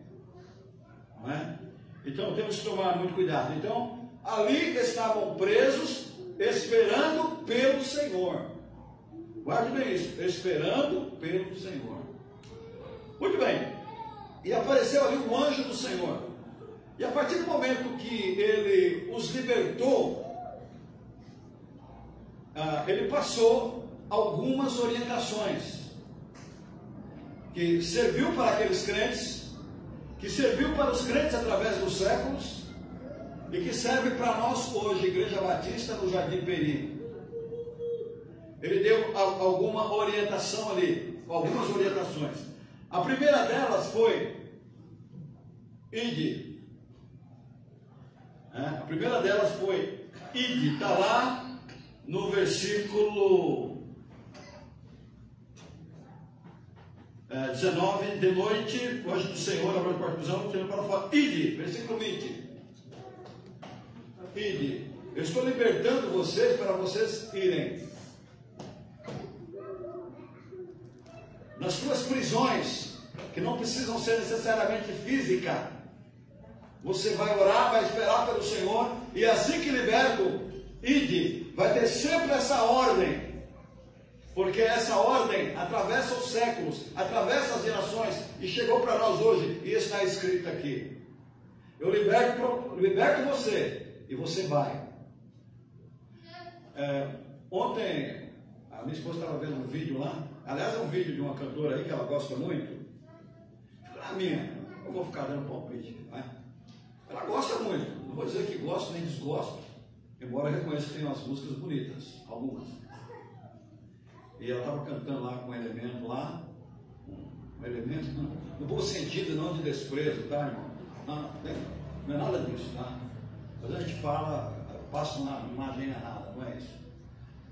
Não é? Então temos que tomar muito cuidado. Então, ali estavam presos, esperando pelo Senhor. Guarde bem isso, esperando pelo Senhor. Muito bem. E apareceu ali um anjo do Senhor. E a partir do momento que ele os libertou, ah, ele passou algumas orientações que serviu para aqueles crentes, que serviu para os crentes através dos séculos e que serve para nós hoje, Igreja Batista no Jardim Peri. Ele deu alguma orientação ali, algumas orientações. A primeira delas foi: ide. É, a primeira delas foi: ide, está lá no versículo 19, é, de noite, anjo do Senhor a porta da prisão, tirando para fora. Ide, versículo 20. Ide. Eu estou libertando vocês para vocês irem. Nas suas prisões, que não precisam ser necessariamente física, você vai orar, vai esperar pelo Senhor, e assim que liberto, ide, vai ter sempre essa ordem porque essa ordem atravessa os séculos, atravessa as gerações e chegou para nós hoje e está escrito aqui. Eu liberto, liberto você e você vai. É, ontem a minha esposa estava vendo um vídeo lá, aliás é um vídeo de uma cantora aí que ela gosta muito. A minha, eu vou ficar dando palpite, né? Ela gosta muito, não vou dizer que gosto nem desgosto, embora reconheça que tem umas músicas bonitas, algumas. E ela estava cantando lá com um elemento lá, um elemento, no bom sentido, não de desprezo, tá, irmão? Não, não é nada disso, tá? Mas a gente fala, passa uma imagem errada, não é isso.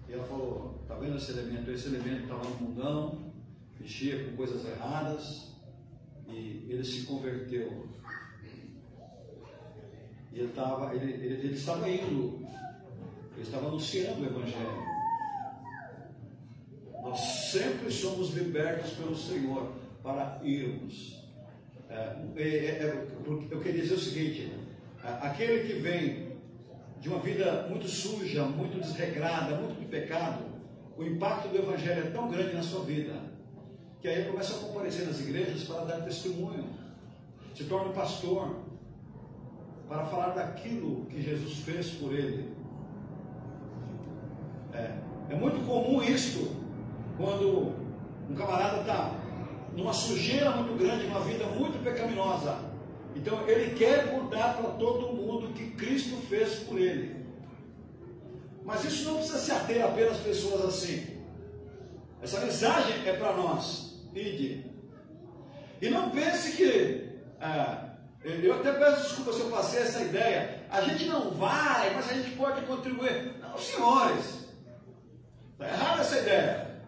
E ela falou, tá vendo esse elemento? Esse elemento estava no mundão, mexia com coisas erradas, e ele se converteu. E ele, tava, ele, ele, ele estava indo Ele estava anunciando o Evangelho. Nós sempre somos libertos pelo Senhor para irmos. É, é, é, eu queria dizer o seguinte: aquele que vem de uma vida muito suja, muito desregrada, muito de pecado, o impacto do Evangelho é tão grande na sua vida, que aí começa a comparecer nas igrejas para dar testemunho, se torna pastor, para falar daquilo que Jesus fez por ele. É, é muito comum isto, quando um camarada está numa sujeira muito grande, numa vida muito pecaminosa. Então ele quer contar para todo mundo que Cristo fez por ele. Mas isso não precisa se ater apenas pessoas assim. Essa mensagem é para nós. Ide. E não pense que. Ah, eu até peço desculpa se eu passei essa ideia. A gente não vai, mas a gente pode contribuir. Não, senhores. Está errada essa ideia.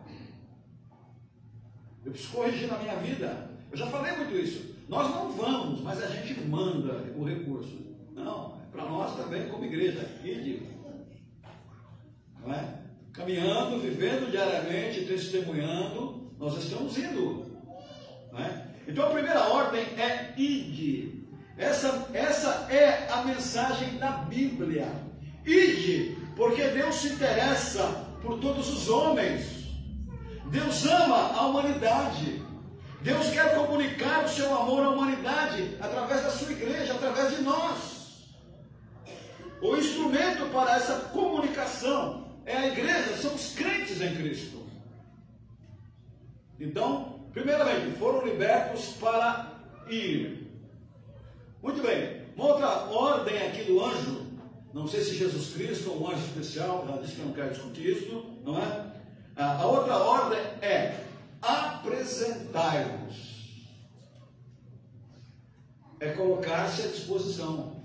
Eu preciso corrigir na minha vida. Eu já falei muito isso. Nós não vamos, mas a gente manda o recurso. Não, é para nós também, como igreja. Ide. Não é? Caminhando, vivendo diariamente, testemunhando, nós estamos indo. Não é? Então a primeira ordem é ide. Essa, essa é a mensagem da Bíblia. Ide, porque Deus se interessa por todos os homens. Deus ama a humanidade. Deus quer comunicar o seu amor à humanidade através da sua igreja, através de nós. O instrumento para essa comunicação é a igreja, são os crentes em Cristo. Então, primeiramente, foram libertos para ir. Muito bem, uma outra ordem aqui do anjo, não sei se Jesus Cristo ou um anjo especial, já disse que não quer discutir isso, não é? A outra ordem é apresentai-vos. É colocar-se à disposição.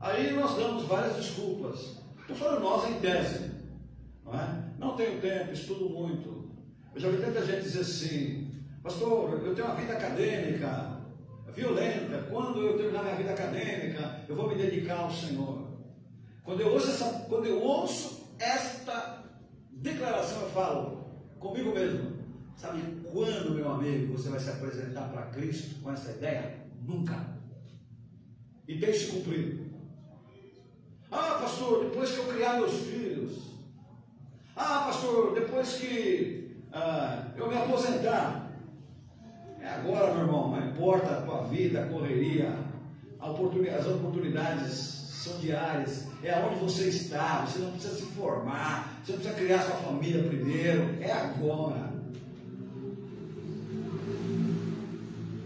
Aí nós damos várias desculpas. Estou falando nós em tese. Não, é? não tenho tempo, estudo muito. Eu já vi tanta gente dizer assim, pastor, eu tenho uma vida acadêmica violenta. Quando eu terminar minha vida acadêmica, eu vou me dedicar ao Senhor. Quando eu ouço, essa, quando eu ouço esta declaração, eu falo comigo mesmo. Sabe quando, meu amigo, você vai se apresentar para Cristo com essa ideia? Nunca. E deixe cumprir. Ah, pastor, depois que eu criar meus filhos. Ah, pastor, depois que ah, eu me aposentar. É agora, meu irmão, não importa a tua vida, a correria, as oportunidades são diárias, é aonde você está, você não precisa se formar, você não precisa criar sua família primeiro, é agora.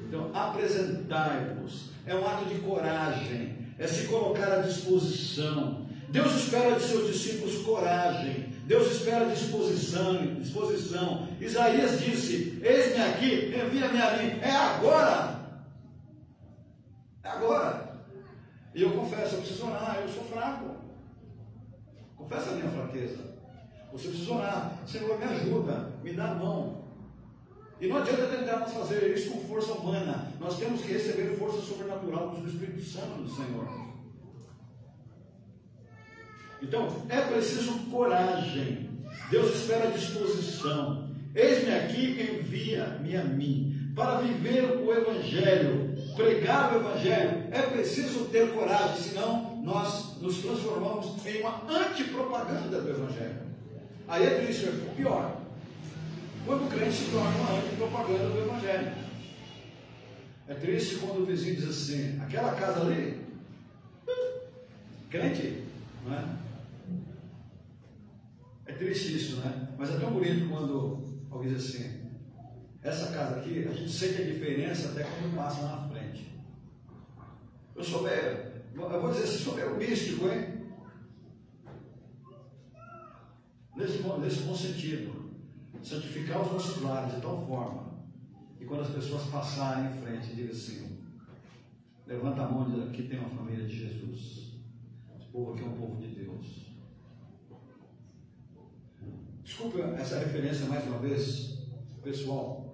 Então, apresentai-vos, é um ato de coragem, é se colocar à disposição. Deus espera de seus discípulos coragem, Deus espera disposição, disposição. Isaías disse: Eis-me aqui, envia-me a mim. É agora. É agora. E eu confesso, eu preciso orar, eu sou fraco. Confessa a minha fraqueza. Você precisa orar. Senhor, me ajuda, me dá a mão. E não adianta tentarmos fazer isso com força humana. Nós temos que receber força sobrenatural do Espírito Santo do Senhor. Então, é preciso coragem. Deus espera disposição. Eis-me aqui, envia-me a mim, para viver o Evangelho pregar o Evangelho, é preciso ter coragem, senão nós nos transformamos em uma antipropaganda do Evangelho. Aí é triste, é pior. Quando o crente se torna uma antipropaganda do Evangelho. É triste quando o vizinho diz assim, aquela casa ali, crente, não é? É triste isso, né? Mas é tão bonito quando alguém diz assim, essa casa aqui, a gente sente a diferença até quando passa na. Eu sou meio, eu vou dizer assim, sou meio místico, hein? Nesse, nesse bom sentido, santificar os nossos lares de tal forma que quando as pessoas passarem em frente, diga assim, levanta a mão e diz, aqui tem uma família de Jesus. Esse povo aqui é um povo de Deus. Desculpe essa referência mais uma vez, pessoal.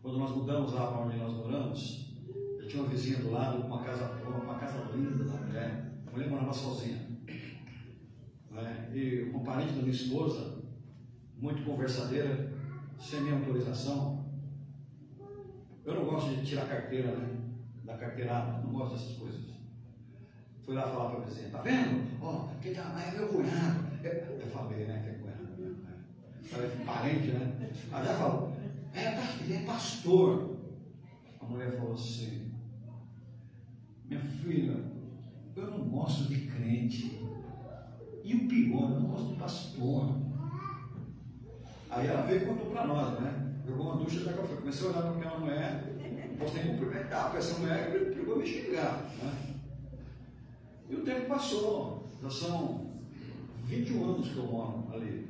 Quando nós mudamos lá para onde nós moramos, já tinha uma vizinha do lado, uma casa uma casa linda da mulher. A mulher morava sozinha. Né? E um parente da minha esposa, muito conversadeira, sem minha autorização. Eu não gosto de tirar carteira, né? Da carteirada, não gosto dessas coisas. Fui lá falar para a vizinha, tá vendo? Ó, oh, quem tá é meu cunhado. Eu falei, né, que é cunhado. Né? Falei, parente, né? Aí já falou, é, ele é pastor. A mulher falou assim, minha filha, eu não gosto de crente. E o pior, eu não gosto de pastor. Aí ela veio e contou para nós, né? Jogou uma ducha da café. Comecei a olhar para aquela mulher, não posso nem cumprimentar, porque essa mulher pegou me xingar. Né? E o tempo passou, já são 21 anos que eu moro ali.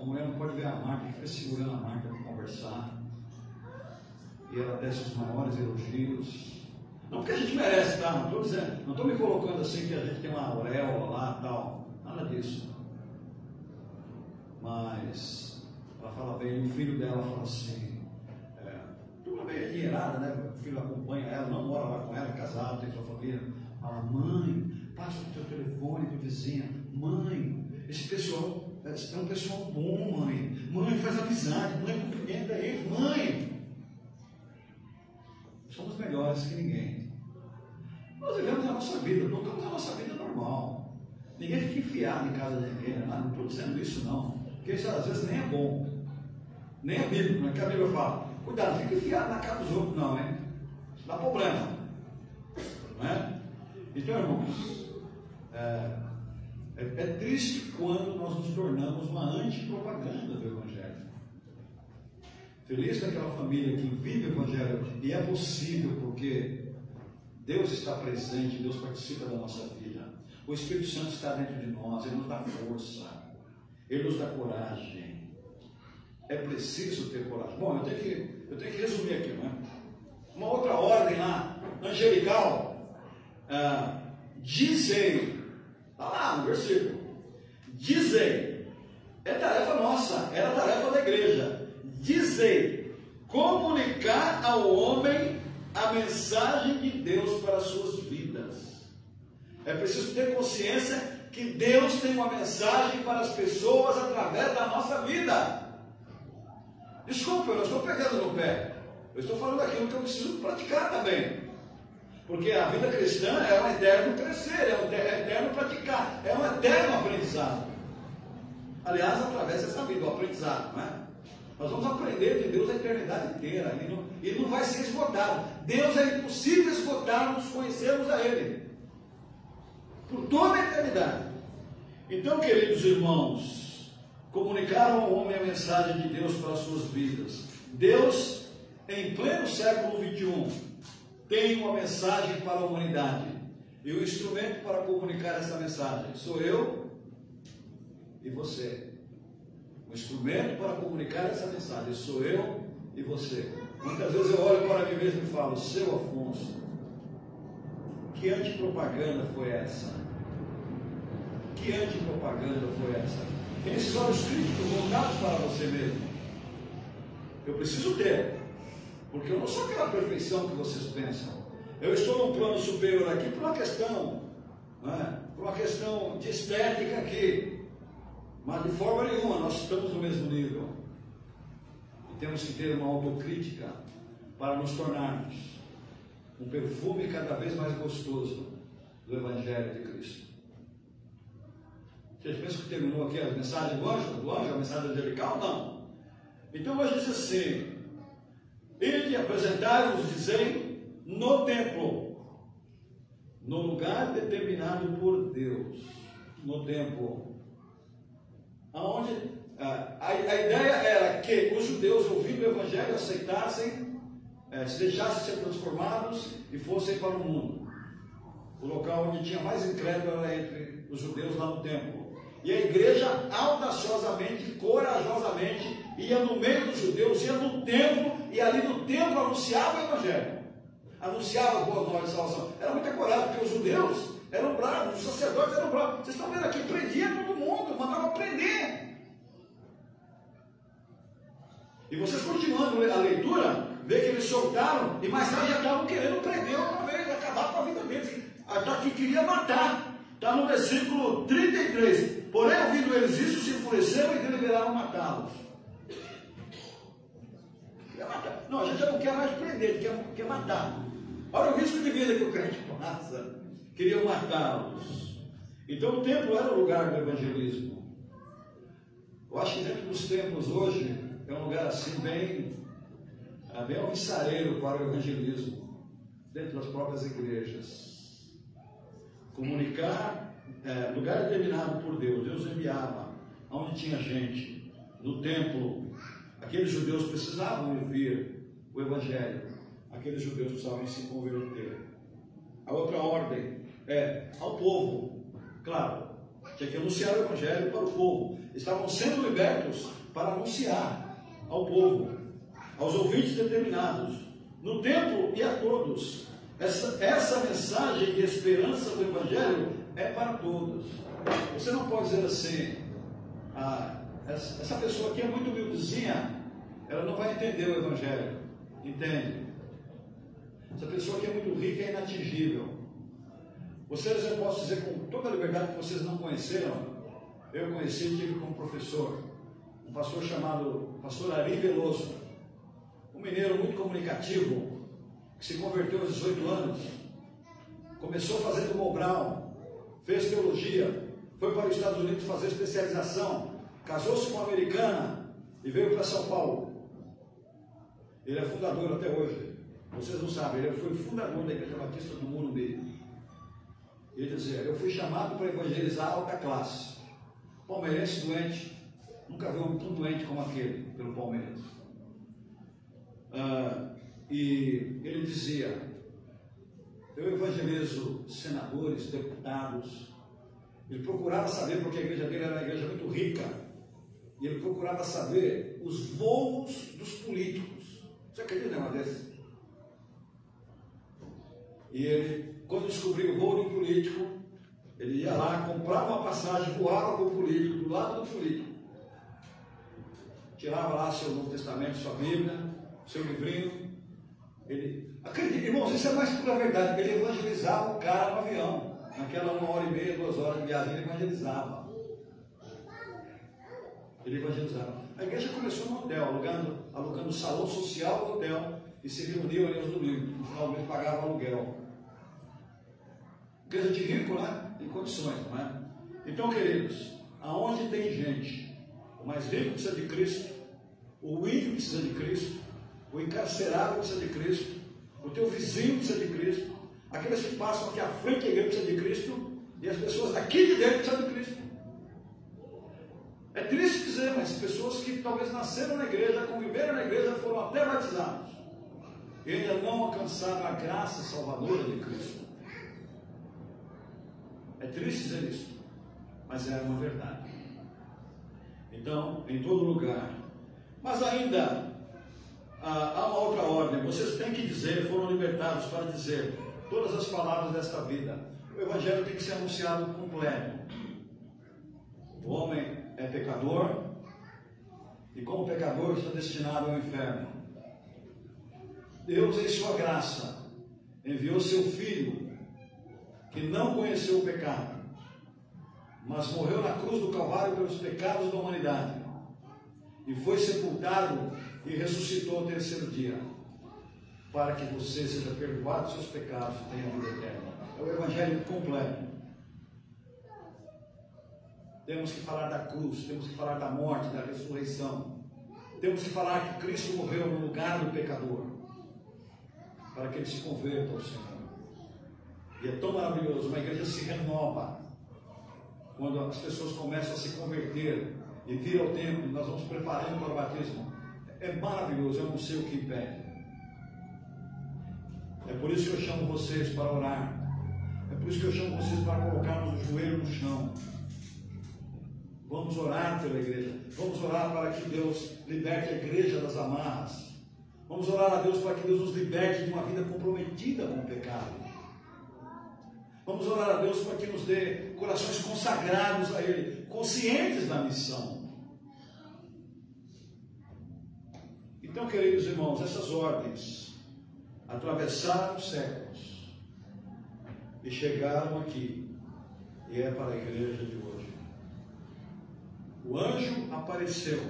A mulher não pode ver a marca, fica segurando a marca para conversar. E ela desce os maiores elogios. Não porque a gente merece, tá? Não estou dizendo, não estou me colocando assim que a gente tem uma auréola lá tal. Nada disso. Mas ela fala bem, o filho dela fala assim, é, tudo meio adinheirada, né? O filho acompanha ela, não mora lá com ela, é casado, tem sua família. Fala, mãe, passa o teu telefone para vizinha. Mãe, esse pessoal é um pessoal bom, mãe. Mãe, faz amizade, mãe, cumprimenta eles, mãe. Somos melhores que ninguém. Nós vivemos a nossa vida, não estamos a nossa vida normal. Ninguém fica enfiado em casa de ninguém, não estou dizendo isso não. Porque isso às vezes nem é bom. Nem é bíblico, não é que a Bíblia fala. Cuidado, fica enfiado na casa dos outros, não, hein? Isso dá problema. Não é? Então, irmãos, é, é, é triste quando nós nos tornamos uma antipropaganda do. Feliz daquela família que vive o Evangelho, e é possível porque Deus está presente, Deus participa da nossa vida. O Espírito Santo está dentro de nós, Ele nos dá força. Ele nos dá coragem. É preciso ter coragem. Bom, eu tenho que, eu tenho que resumir aqui, não é? Uma outra ordem lá, angelical, ah, dizei, está lá no versículo, dizei, é tarefa nossa, era tarefa da igreja, dizei, comunicar ao homem a mensagem de Deus para as suas vidas. É preciso ter consciência que Deus tem uma mensagem para as pessoas através da nossa vida. Desculpa, eu não estou pegando no pé. Eu estou falando aquilo que eu preciso praticar também. Porque a vida cristã é um eterno crescer, é um eterno praticar, é um eterno aprendizado. Aliás, através dessa vida, o aprendizado, não é? Nós vamos aprender de Deus a eternidade inteira. E não, e não vai ser esgotado. Deus é impossível esgotarmos, conhecermos a Ele por toda a eternidade. Então, queridos irmãos, comunicaram ao homem a mensagem de Deus para as suas vidas. Deus, em pleno século 21, tem uma mensagem para a humanidade. E o instrumento para comunicar essa mensagem sou eu e você. O instrumento para comunicar essa mensagem sou eu e você. Muitas vezes eu olho para mim mesmo e falo, seu Afonso, que antipropaganda foi essa? Que antipropaganda foi essa? Esses olhos críticos voltados para você mesmo. Eu preciso ter, porque eu não sou aquela perfeição que vocês pensam. Eu estou num plano superior aqui por uma questão, né? por uma questão de estética aqui. Mas de forma nenhuma nós estamos no mesmo nível. E temos que ter uma autocrítica para nos tornarmos um perfume cada vez mais gostoso do Evangelho de Cristo. Vocês pensam que terminou aqui a mensagem do anjo, do anjo, a mensagem angelical? Não. Então hoje diz assim: Ide apresentar-vos, dizem, no templo, no lugar determinado por Deus, no templo, aonde a, a, a ideia era que os judeus ouvindo o Evangelho aceitassem é, se deixassem ser transformados e fossem para o mundo. O local onde tinha mais incrédulo era entre os judeus lá no templo. E a igreja audaciosamente, corajosamente, ia no meio dos judeus, ia no templo, e ali no templo anunciava o Evangelho. Anunciava as boas novas de salvação. Era muita coragem, porque os judeus eram bravos, os sacerdotes eram bravos. Vocês estão vendo aqui, prendia todo mundo, mandava prender. E vocês continuando a leitura, vê que eles soltaram e mais tarde já estavam querendo prender outra vez, acabar com a vida deles. Até que queria matar. Está no versículo 33. Porém, ouvindo eles isso, se enfureceram e deliberaram matá-los. Não, a gente não quer mais prender, quer, quer matar. Olha o risco de vida que o crente passa. Queriam matá-los. Então o templo era o lugar do evangelismo. Eu acho que dentro dos templos hoje é um lugar assim bem, é bem alvissareiro para o evangelismo, dentro das próprias igrejas. Comunicar, é, lugar determinado por Deus, Deus enviava, onde tinha gente, no templo, aqueles judeus precisavam ouvir o evangelho, aqueles judeus precisavam se converter. A outra ordem é ao povo, claro, tinha que anunciar o evangelho para o povo. Estavam sendo libertos para anunciar ao povo, aos ouvintes determinados, no tempo e a todos. Essa, essa mensagem de esperança do evangelho é para todos. Você não pode dizer assim, ah, essa, pessoa aqui é muito humildezinha, ela não vai entender o evangelho. Entende? Essa pessoa aqui é muito rica é inatingível. Vocês, eu posso dizer com toda a liberdade que vocês não conheceram, eu conheci e tive como professor um pastor chamado Pastor Ari Veloso, um mineiro muito comunicativo, que se converteu aos 18 anos, começou fazendo Mobral, fez teologia, foi para os Estados Unidos fazer especialização, casou-se com uma americana e veio para São Paulo. Ele é fundador até hoje. Vocês não sabem, ele foi fundador da Igreja Batista do Morumbi. Ele dizia, eu fui chamado para evangelizar a alta classe. Palmeirense doente, nunca vi um tão doente como aquele, pelo Palmeiras. Ah, e ele dizia, eu evangelizo senadores, deputados. Ele procurava saber, porque a igreja dele era uma igreja muito rica, e ele procurava saber os voos dos políticos. Você acredita uma desse? E ele quando descobriu o voo de político, ele ia lá, comprava uma passagem, voava com o político, do lado do político. Tirava lá seu Novo Testamento, sua Bíblia, seu livrinho. Ele, acredite, irmãos, isso é mais pura verdade. Ele evangelizava o cara no avião. Naquela uma hora e meia, duas horas de viagem, ele evangelizava. Ele evangelizava. A igreja começou no hotel, alugando, alugando o salão social do hotel e se reuniam ali aos domingos. No final pagava aluguel. Igreja de rico, né? Em condições, não é? Então, queridos, aonde tem gente, o mais rico precisa de Cristo, o ímpio precisa de Cristo, o encarcerado precisa de Cristo, o teu vizinho precisa de Cristo, aqueles que passam aqui à frente da igreja precisam de Cristo, e as pessoas daqui de dentro precisam de Cristo. É triste dizer, mas pessoas que talvez nasceram na igreja, conviveram na igreja, foram até batizados, e ainda não alcançaram a graça salvadora de Cristo. É triste dizer isso, mas é uma verdade. Então, em todo lugar. Mas ainda ah, há uma outra ordem. Vocês têm que dizer, foram libertados para dizer todas as palavras desta vida. O Evangelho tem que ser anunciado completo. O homem é pecador e, como pecador, está destinado ao inferno. Deus, em Sua graça, enviou seu Filho que não conheceu o pecado, mas morreu na cruz do Calvário pelos pecados da humanidade, e foi sepultado e ressuscitou ao terceiro dia, para que você seja perdoado dos seus pecados e tenha vida eterna. É o Evangelho completo. Temos que falar da cruz, temos que falar da morte, da ressurreição. Temos que falar que Cristo morreu no lugar do pecador, para que ele se converta ao Senhor. E é tão maravilhoso, uma igreja se renova quando as pessoas começam a se converter e vir ao templo, nós vamos preparando para o batismo. É maravilhoso, eu não sei o que impede. É por isso que eu chamo vocês para orar. É por isso que eu chamo vocês para colocarmos o joelho no chão. Vamos orar pela igreja. Vamos orar para que Deus liberte a igreja das amarras. Vamos orar a Deus para que Deus nos liberte de uma vida comprometida com o pecado. Vamos orar a Deus para que nos dê corações consagrados a Ele, conscientes da missão. Então, queridos irmãos, essas ordens atravessaram os séculos e chegaram aqui, e é para a igreja de hoje. O anjo apareceu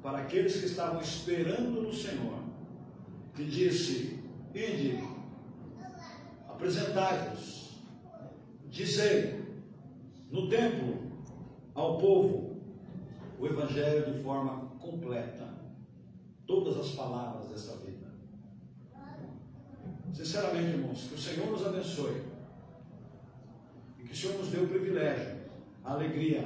para aqueles que estavam esperando no Senhor e disse: Ide, apresentai-vos, dizei no templo ao povo o Evangelho de forma completa, todas as palavras dessa vida. Sinceramente, irmãos, que o Senhor nos abençoe e que o Senhor nos dê o privilégio, a alegria,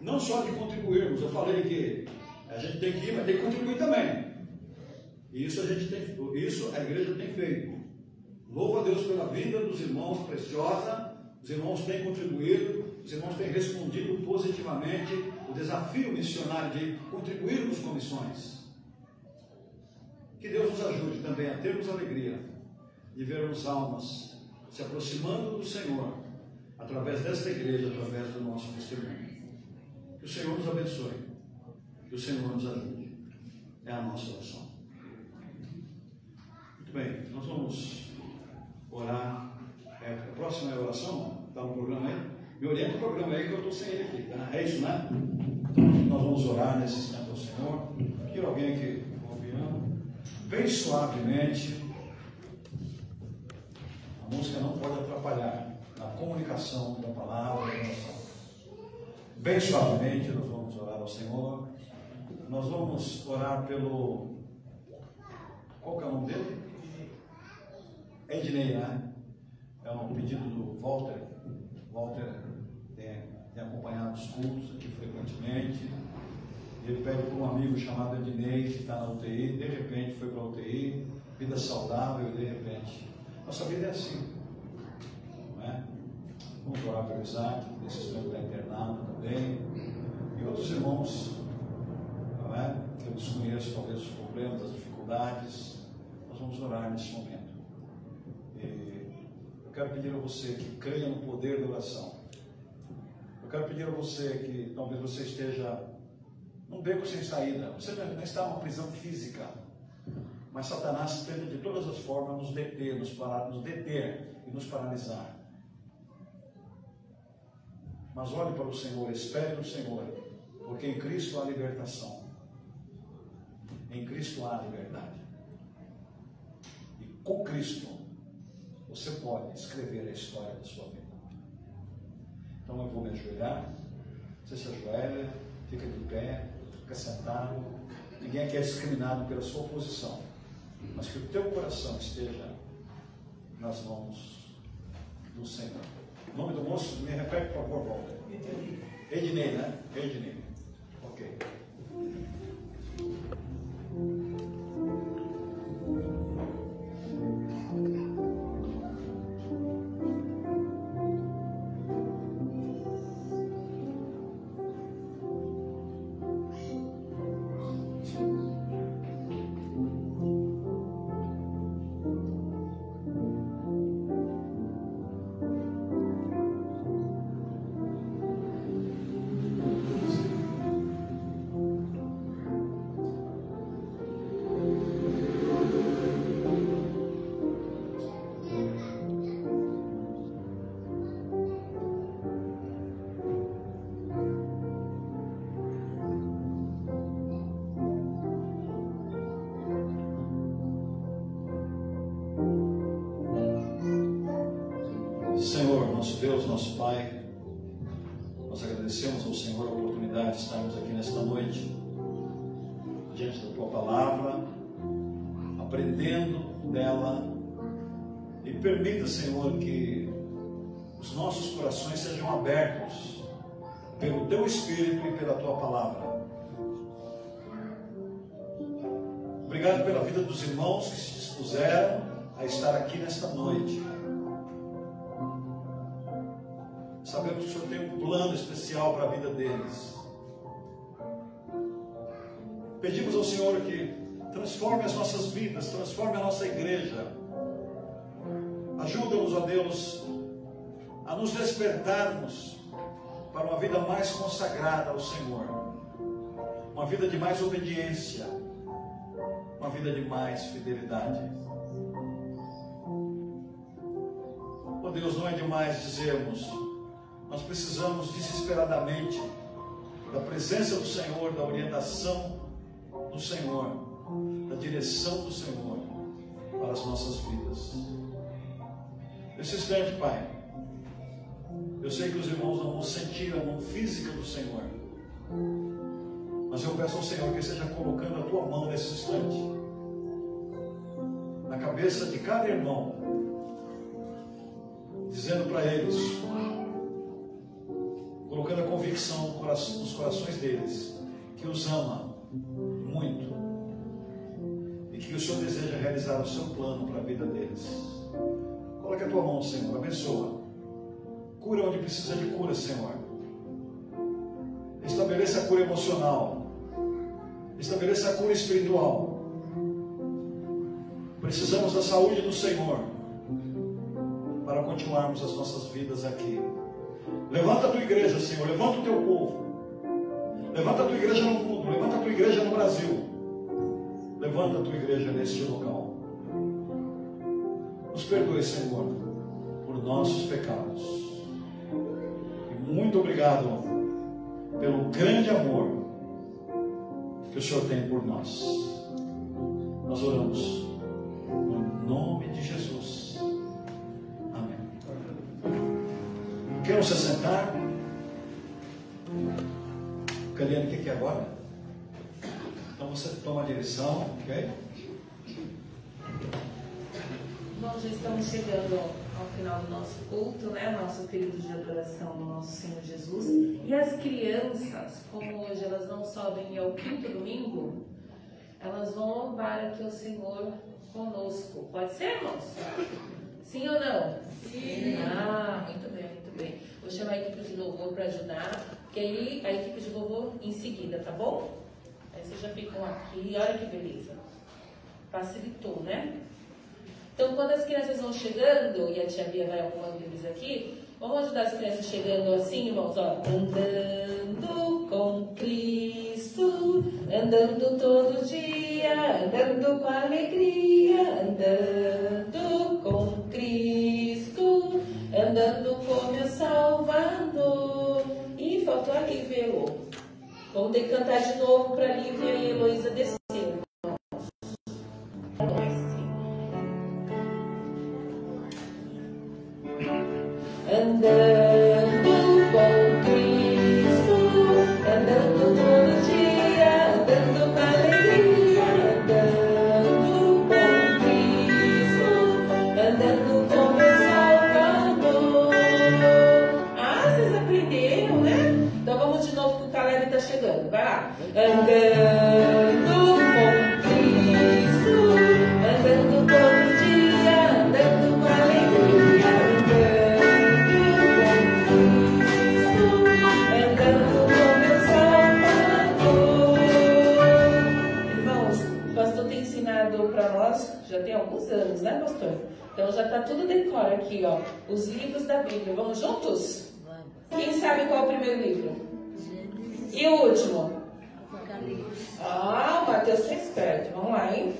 não só de contribuirmos, eu falei que a gente tem que ir, mas tem que contribuir também. E isso a gente tem, isso a igreja tem feito. Louvo a Deus pela vida dos irmãos preciosa, os irmãos têm contribuído, os irmãos têm respondido positivamente o desafio missionário de contribuirmos com missões. Que Deus nos ajude também a termos alegria de vermos almas se aproximando do Senhor através desta igreja, através do nosso testemunho. Que o Senhor nos abençoe, que o Senhor nos ajude. É a nossa oração. Muito bem, nós vamos orar. É, a próxima é a oração? Está no programa aí? Me orienta o programa aí que eu estou sem ele aqui. Tá? É isso, né? Então nós vamos orar nesse instante ao Senhor. Quero alguém que ouvindo, bem suavemente. A música não pode atrapalhar na comunicação da palavra da oração. Bem suavemente nós vamos orar ao Senhor. Nós vamos orar pelo. Qual é o nome dele? Ednei, né? É um pedido do Walter. Walter tem, tem acompanhado os cultos aqui frequentemente. Ele pede para um amigo chamado Ednei, que está na UTI, de repente foi para a UTI, vida saudável, de repente. Nossa vida é assim. Não é? Vamos orar pelo Isaac, desses que está internado também. E outros irmãos, não é? que eu desconheço talvez os problemas, as dificuldades. Nós vamos orar nesse momento. Quero pedir a você que creia no poder da oração. Eu quero pedir a você que talvez você esteja num beco sem saída. Você não está numa prisão física. Mas Satanás tenta de todas as formas nos deter, nos, parar, nos deter e nos paralisar. Mas olhe para o Senhor, espere no Senhor, porque em Cristo há libertação. Em Cristo há liberdade. E com Cristo você pode escrever a história da sua vida. Então eu vou me ajoelhar. Você se ajoelha, fica de pé, fica sentado. Ninguém aqui é discriminado pela sua posição. Mas que o teu coração esteja nas mãos do Senhor. O nome do moço, me repete, por favor, Walter. Ednei, né? Ednei. Ok. Dos irmãos que se dispuseram a estar aqui nesta noite. Sabemos que o Senhor tem um plano especial para a vida deles. Pedimos ao Senhor que transforme as nossas vidas, transforme a nossa igreja. Ajuda-nos, ó Deus, a nos despertarmos para uma vida mais consagrada ao Senhor, uma vida de mais obediência, uma vida de mais fidelidade. Oh Deus, não é demais dizermos, nós precisamos desesperadamente da presença do Senhor, da orientação do Senhor, da direção do Senhor para as nossas vidas. Nesse instante, Pai, eu sei que os irmãos não vão sentir a mão física do Senhor, mas eu peço ao Senhor que esteja colocando a tua mão nesse instante na cabeça de cada irmão, dizendo para eles, colocando a convicção nos corações deles, que os ama muito e que o Senhor deseja realizar o seu plano para a vida deles. Coloque a tua mão, Senhor, abençoa. Cura onde precisa de cura, Senhor. Estabeleça a cura emocional. Estabeleça a cura espiritual. Precisamos da saúde do Senhor para continuarmos as nossas vidas aqui. Levanta a tua igreja, Senhor. Levanta o teu povo. Levanta a tua igreja no mundo. Levanta a tua igreja no Brasil. Levanta a tua igreja neste local. Nos perdoe, Senhor, por nossos pecados. E muito obrigado pelo grande amor que o Senhor tem por nós. Nós oramos no nome de Jesus. Amém. Queiram se sentar? Caliane, o que é agora? Então você toma a direção, ok? Bom, já estamos chegando ao final do nosso culto, né? Nosso período de adoração do nosso Senhor Jesus. E as crianças, como hoje elas não sobem ao quinto domingo, elas vão louvar aqui o Senhor conosco. Pode ser, irmãos? Sim ou não? Sim. Ah, muito bem, muito bem. Vou chamar a equipe de louvor para ajudar, que aí a equipe de louvor em seguida, tá bom? Aí vocês já ficam aqui, olha que beleza. Facilitou, né? Então, quando as crianças vão chegando, e a tia Bia vai arrumando eles aqui, vamos ajudar as crianças chegando assim, irmãos, ó. Andando com Cristo, andando todo dia, andando com alegria, andando com Cristo, andando com meu Salvador. E faltou a Lívia. Vamos ter que cantar de novo para Lívia e Heloísa descer. Andando com Cristo, andando todo dia, andando com alegria, andando com Cristo, andando com meu Salvador. Irmãos, o pastor tem ensinado para nós, já tem alguns anos, né, pastor? Então já está tudo decora aqui, ó. Os livros da Bíblia. Vamos juntos? Quem sabe qual é o primeiro livro? E o último? Ah, o Mateus tá esperto. Vamos lá, hein?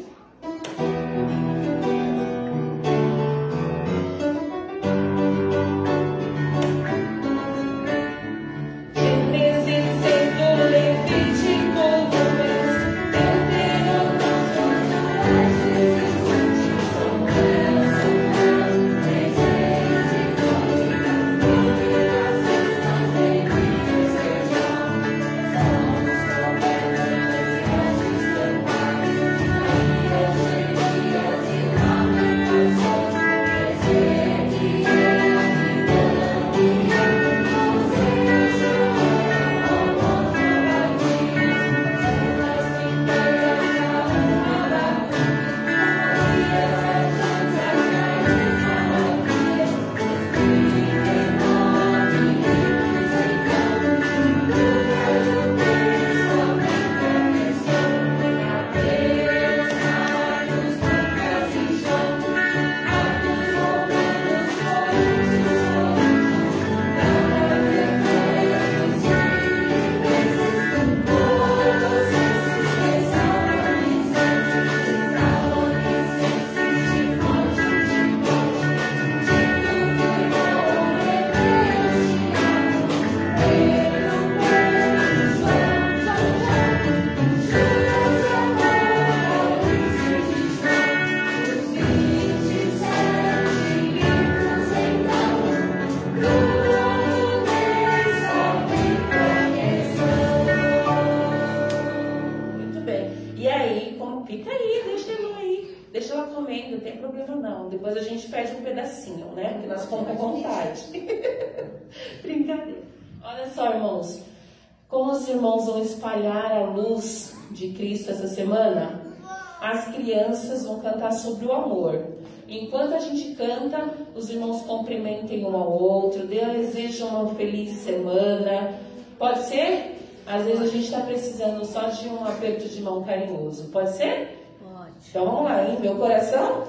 sobre o amor. Enquanto a gente canta, os irmãos cumprimentem um ao outro, desejam uma feliz semana. Pode ser? Às vezes a gente está precisando só de um aperto de mão carinhoso. Pode ser? Pode. Então vamos lá, hein? Meu coração?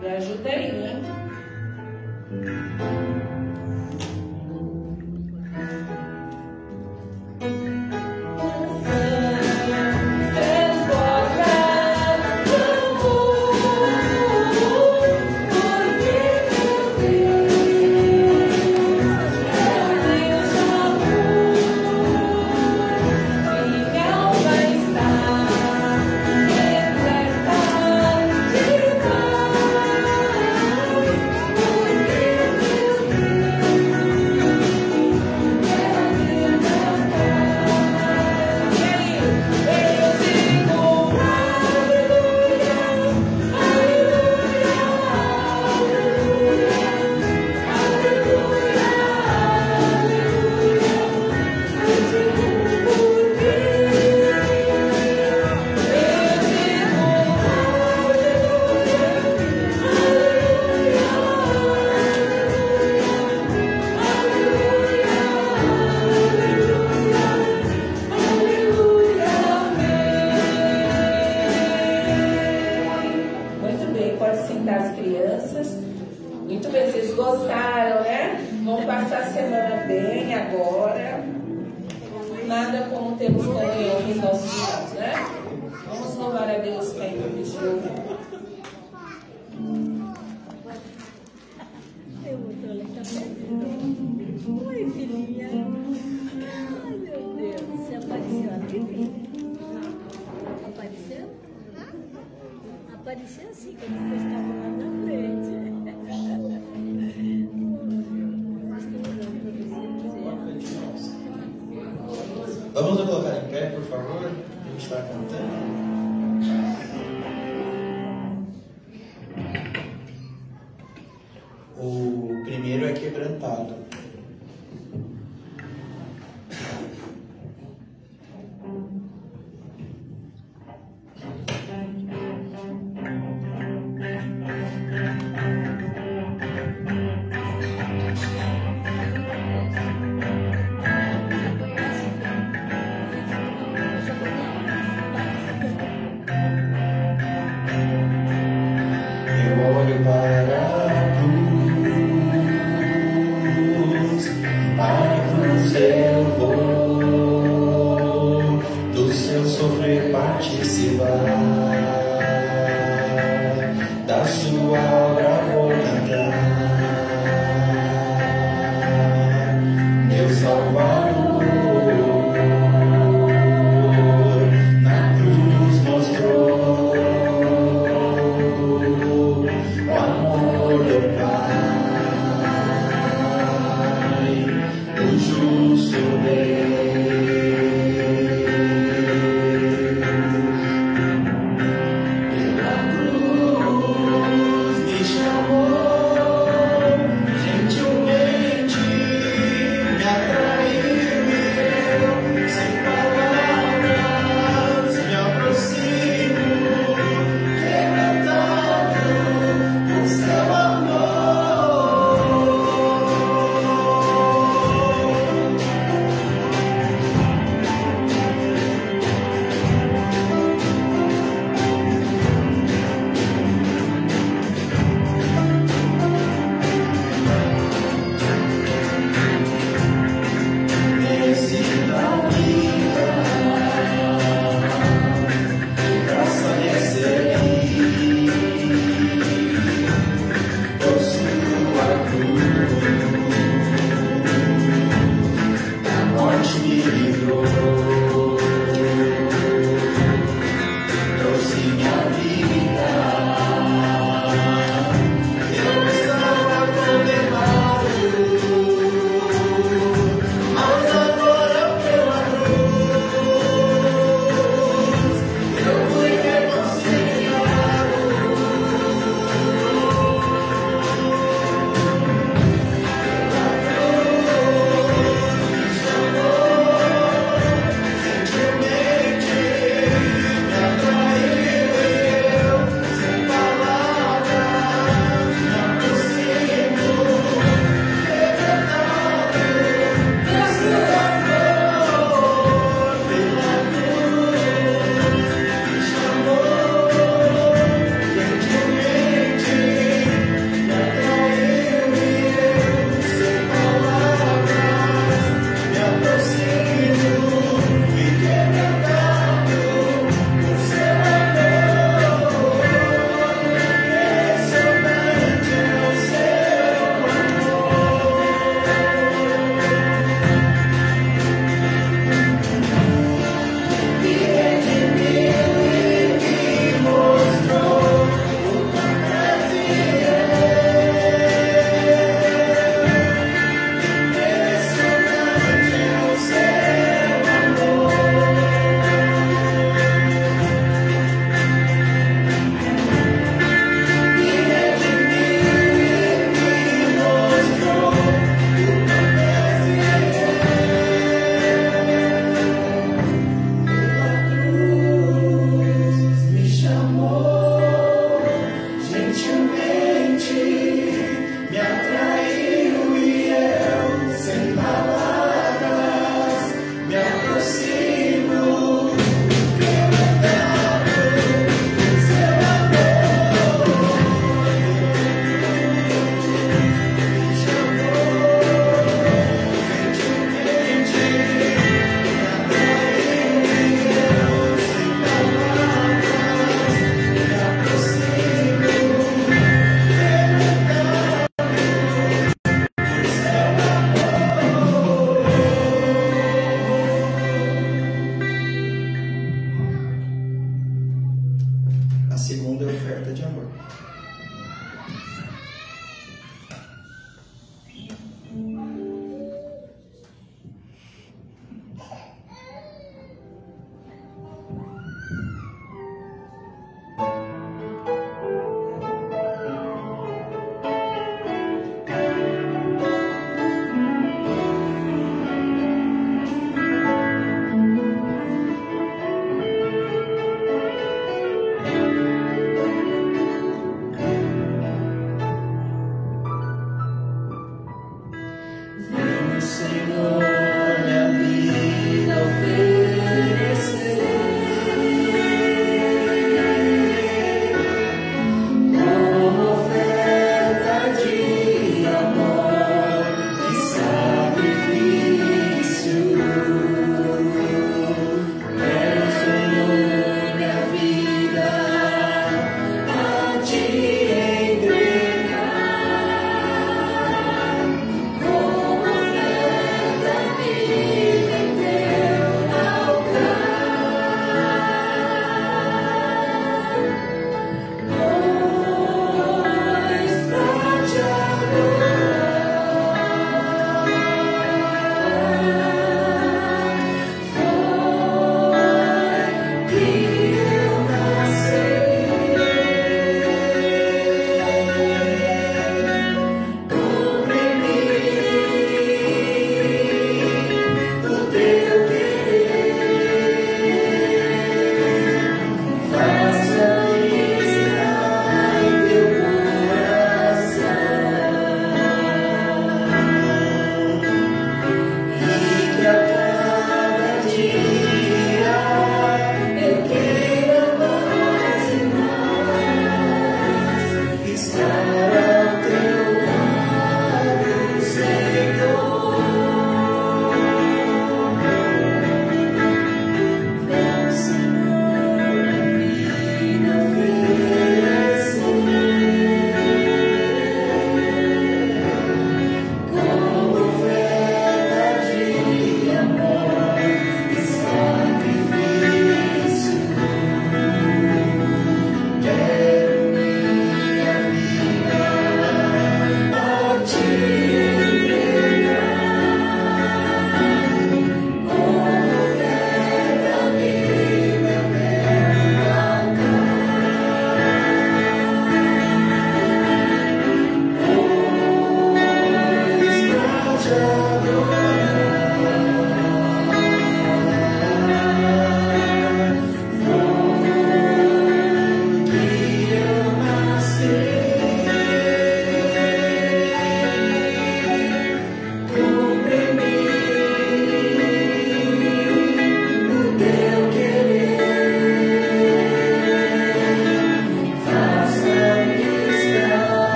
Me ajuda aí, né?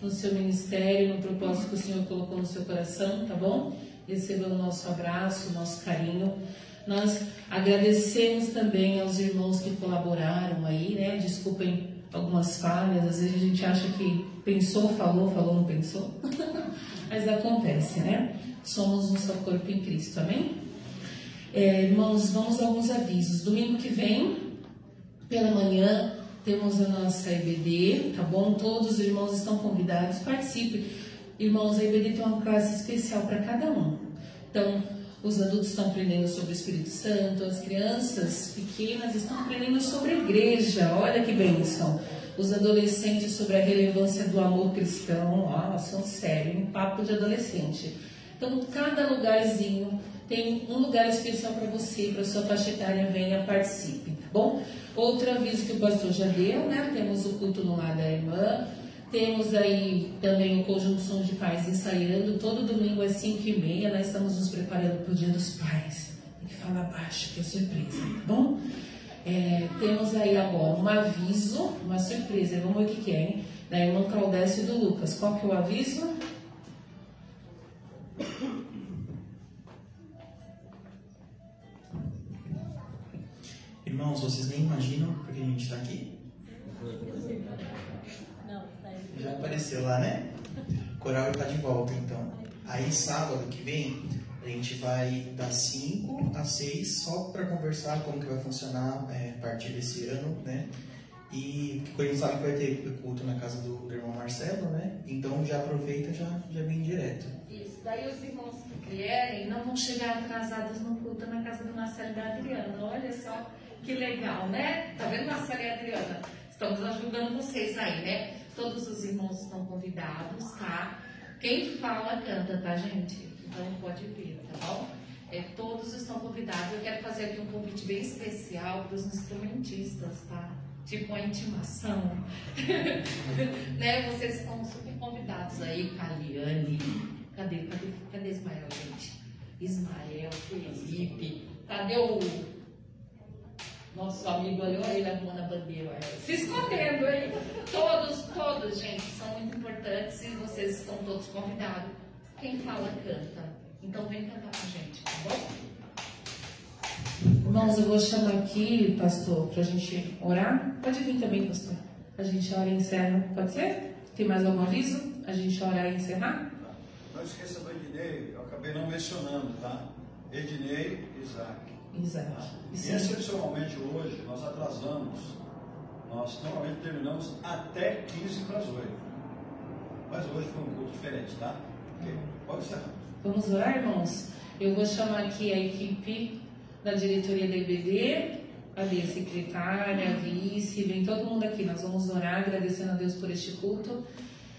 No seu ministério, no propósito que o Senhor colocou no seu coração, tá bom? Receba o nosso abraço, o nosso carinho. Nós agradecemos também aos irmãos que colaboraram aí, né? Desculpem algumas falhas, às vezes a gente acha que pensou, falou, falou, não pensou. Mas acontece, né? Somos um só corpo em Cristo, amém? É, irmãos, vamos a alguns avisos. Domingo que vem, pela manhã, temos a nossa EBD, tá bom? Todos os irmãos estão convidados, participem. Irmãos, a EBD tem uma classe especial para cada um. Então, os adultos estão aprendendo sobre o Espírito Santo, as crianças pequenas estão aprendendo sobre a igreja, olha que bênção. Os adolescentes sobre a relevância do amor cristão, ó, são sério, um papo de adolescente. Então, cada lugarzinho tem um lugar especial para você, para sua faixa etária, venha, participe, tá bom? Outro aviso que o pastor já deu, né? Temos o culto no lar da irmã, temos aí também o Conjunto de Pais ensaiando, todo domingo às 5 e meia, nós estamos nos preparando para o Dia dos Pais. Tem que falar baixo, que é surpresa, tá bom? É, temos aí agora um aviso, uma surpresa, vamos ver o que, que é, hein? Da irmã Claudécio e do Lucas. Qual que é o aviso? Irmãos, vocês nem imaginam porque a gente está aqui? Não, tá aí. Já apareceu lá, né? O coral está de volta, então. Aí, sábado que vem, a gente vai das 5 às 6 só para conversar como que vai funcionar é, a partir desse ano, né? E porque a gente sabe que vai ter culto na casa do, do irmão Marcelo, né? Então já aproveita já já vem direto. Isso, daí os irmãos que vierem não vão chegar atrasados no culto na casa do Marcelo e da Adriana. Olha só que legal, né? Tá vendo, Marcelo e Adriana? Estamos ajudando vocês aí, né? Todos os irmãos estão convidados, tá? Quem fala, canta, tá, gente? Então pode vir, tá bom? É, todos estão convidados. Eu quero fazer aqui um convite bem especial para os instrumentistas, tá? Tipo uma intimação. né? Vocês estão super convidados aí, Caliane. Cadê, cadê, cadê Ismael, gente? Ismael, Felipe. Cadê o nosso amigo ali? Olha ele arrumando a bandeira. olha, Se escondendo aí. Todos, todos, gente, são muito importantes e vocês estão todos convidados. Quem fala, canta. Então vem cantar com a gente, tá bom? Irmãos, eu vou chamar aqui, pastor, para a gente orar. Pode vir também, pastor. A gente ora e encerra, pode ser? Tem mais algum aviso? A gente orar e encerrar? Não esqueça do Ednei, eu acabei não mencionando, tá? Ednei e Isaac. E E sim, excepcionalmente hoje, nós atrasamos. Nós normalmente terminamos até 15 para as 8. Mas hoje foi um culto diferente, tá? Ok, pode encerrar. Vamos orar, irmãos? Eu vou chamar aqui a equipe da diretoria da IBD, ali a secretária, a vice, vem todo mundo aqui. Nós vamos orar agradecendo a Deus por este culto.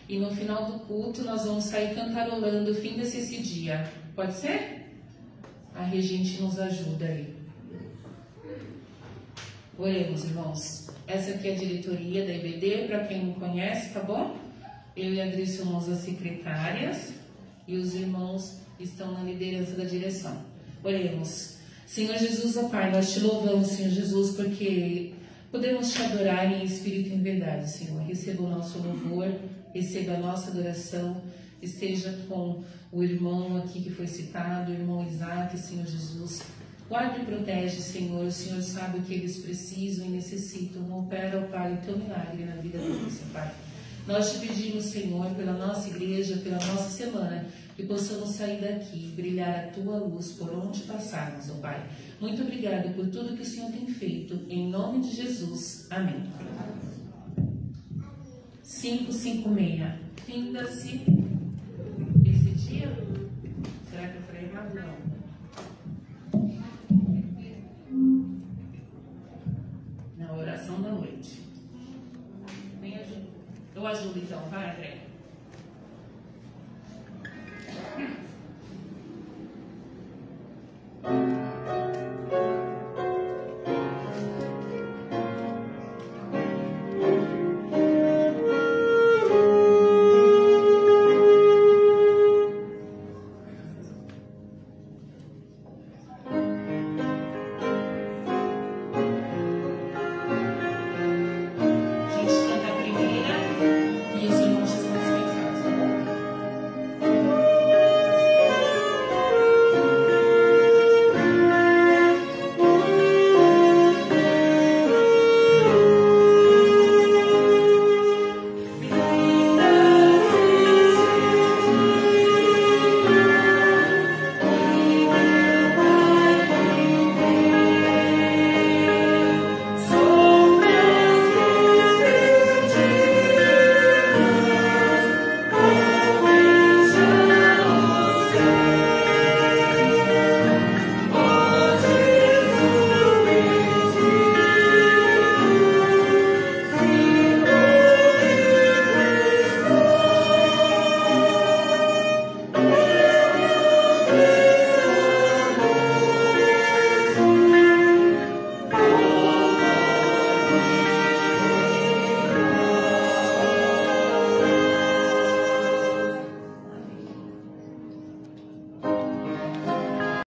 E no final do culto nós vamos sair cantarolando o fim desse esse dia. Pode ser? A regente nos ajuda aí. Oremos, irmãos. Essa aqui é a diretoria da IBD, para quem não conhece, tá bom? Eu e a Adri somos as secretárias e os irmãos estão na liderança da direção. Oremos. Senhor Jesus, ó Pai, nós te louvamos, Senhor Jesus, porque podemos te adorar em espírito e em verdade, Senhor. Receba o nosso louvor, receba a nossa adoração, esteja com o irmão aqui que foi citado, o irmão Isaac, Senhor Jesus. Guarde e protege, Senhor. O Senhor sabe o que eles precisam e necessitam. Opera, ó Pai, o teu milagre na vida deles, Pai. Nós te pedimos, Senhor, pela nossa igreja, pela nossa semana, que possamos sair daqui e brilhar a tua luz por onde passarmos, ó Pai. Muito obrigado por tudo que o Senhor tem feito. Em nome de Jesus. Amém. 556. Finda-se esse dia. Na oração da noite. Eu ajudo então, vai, André.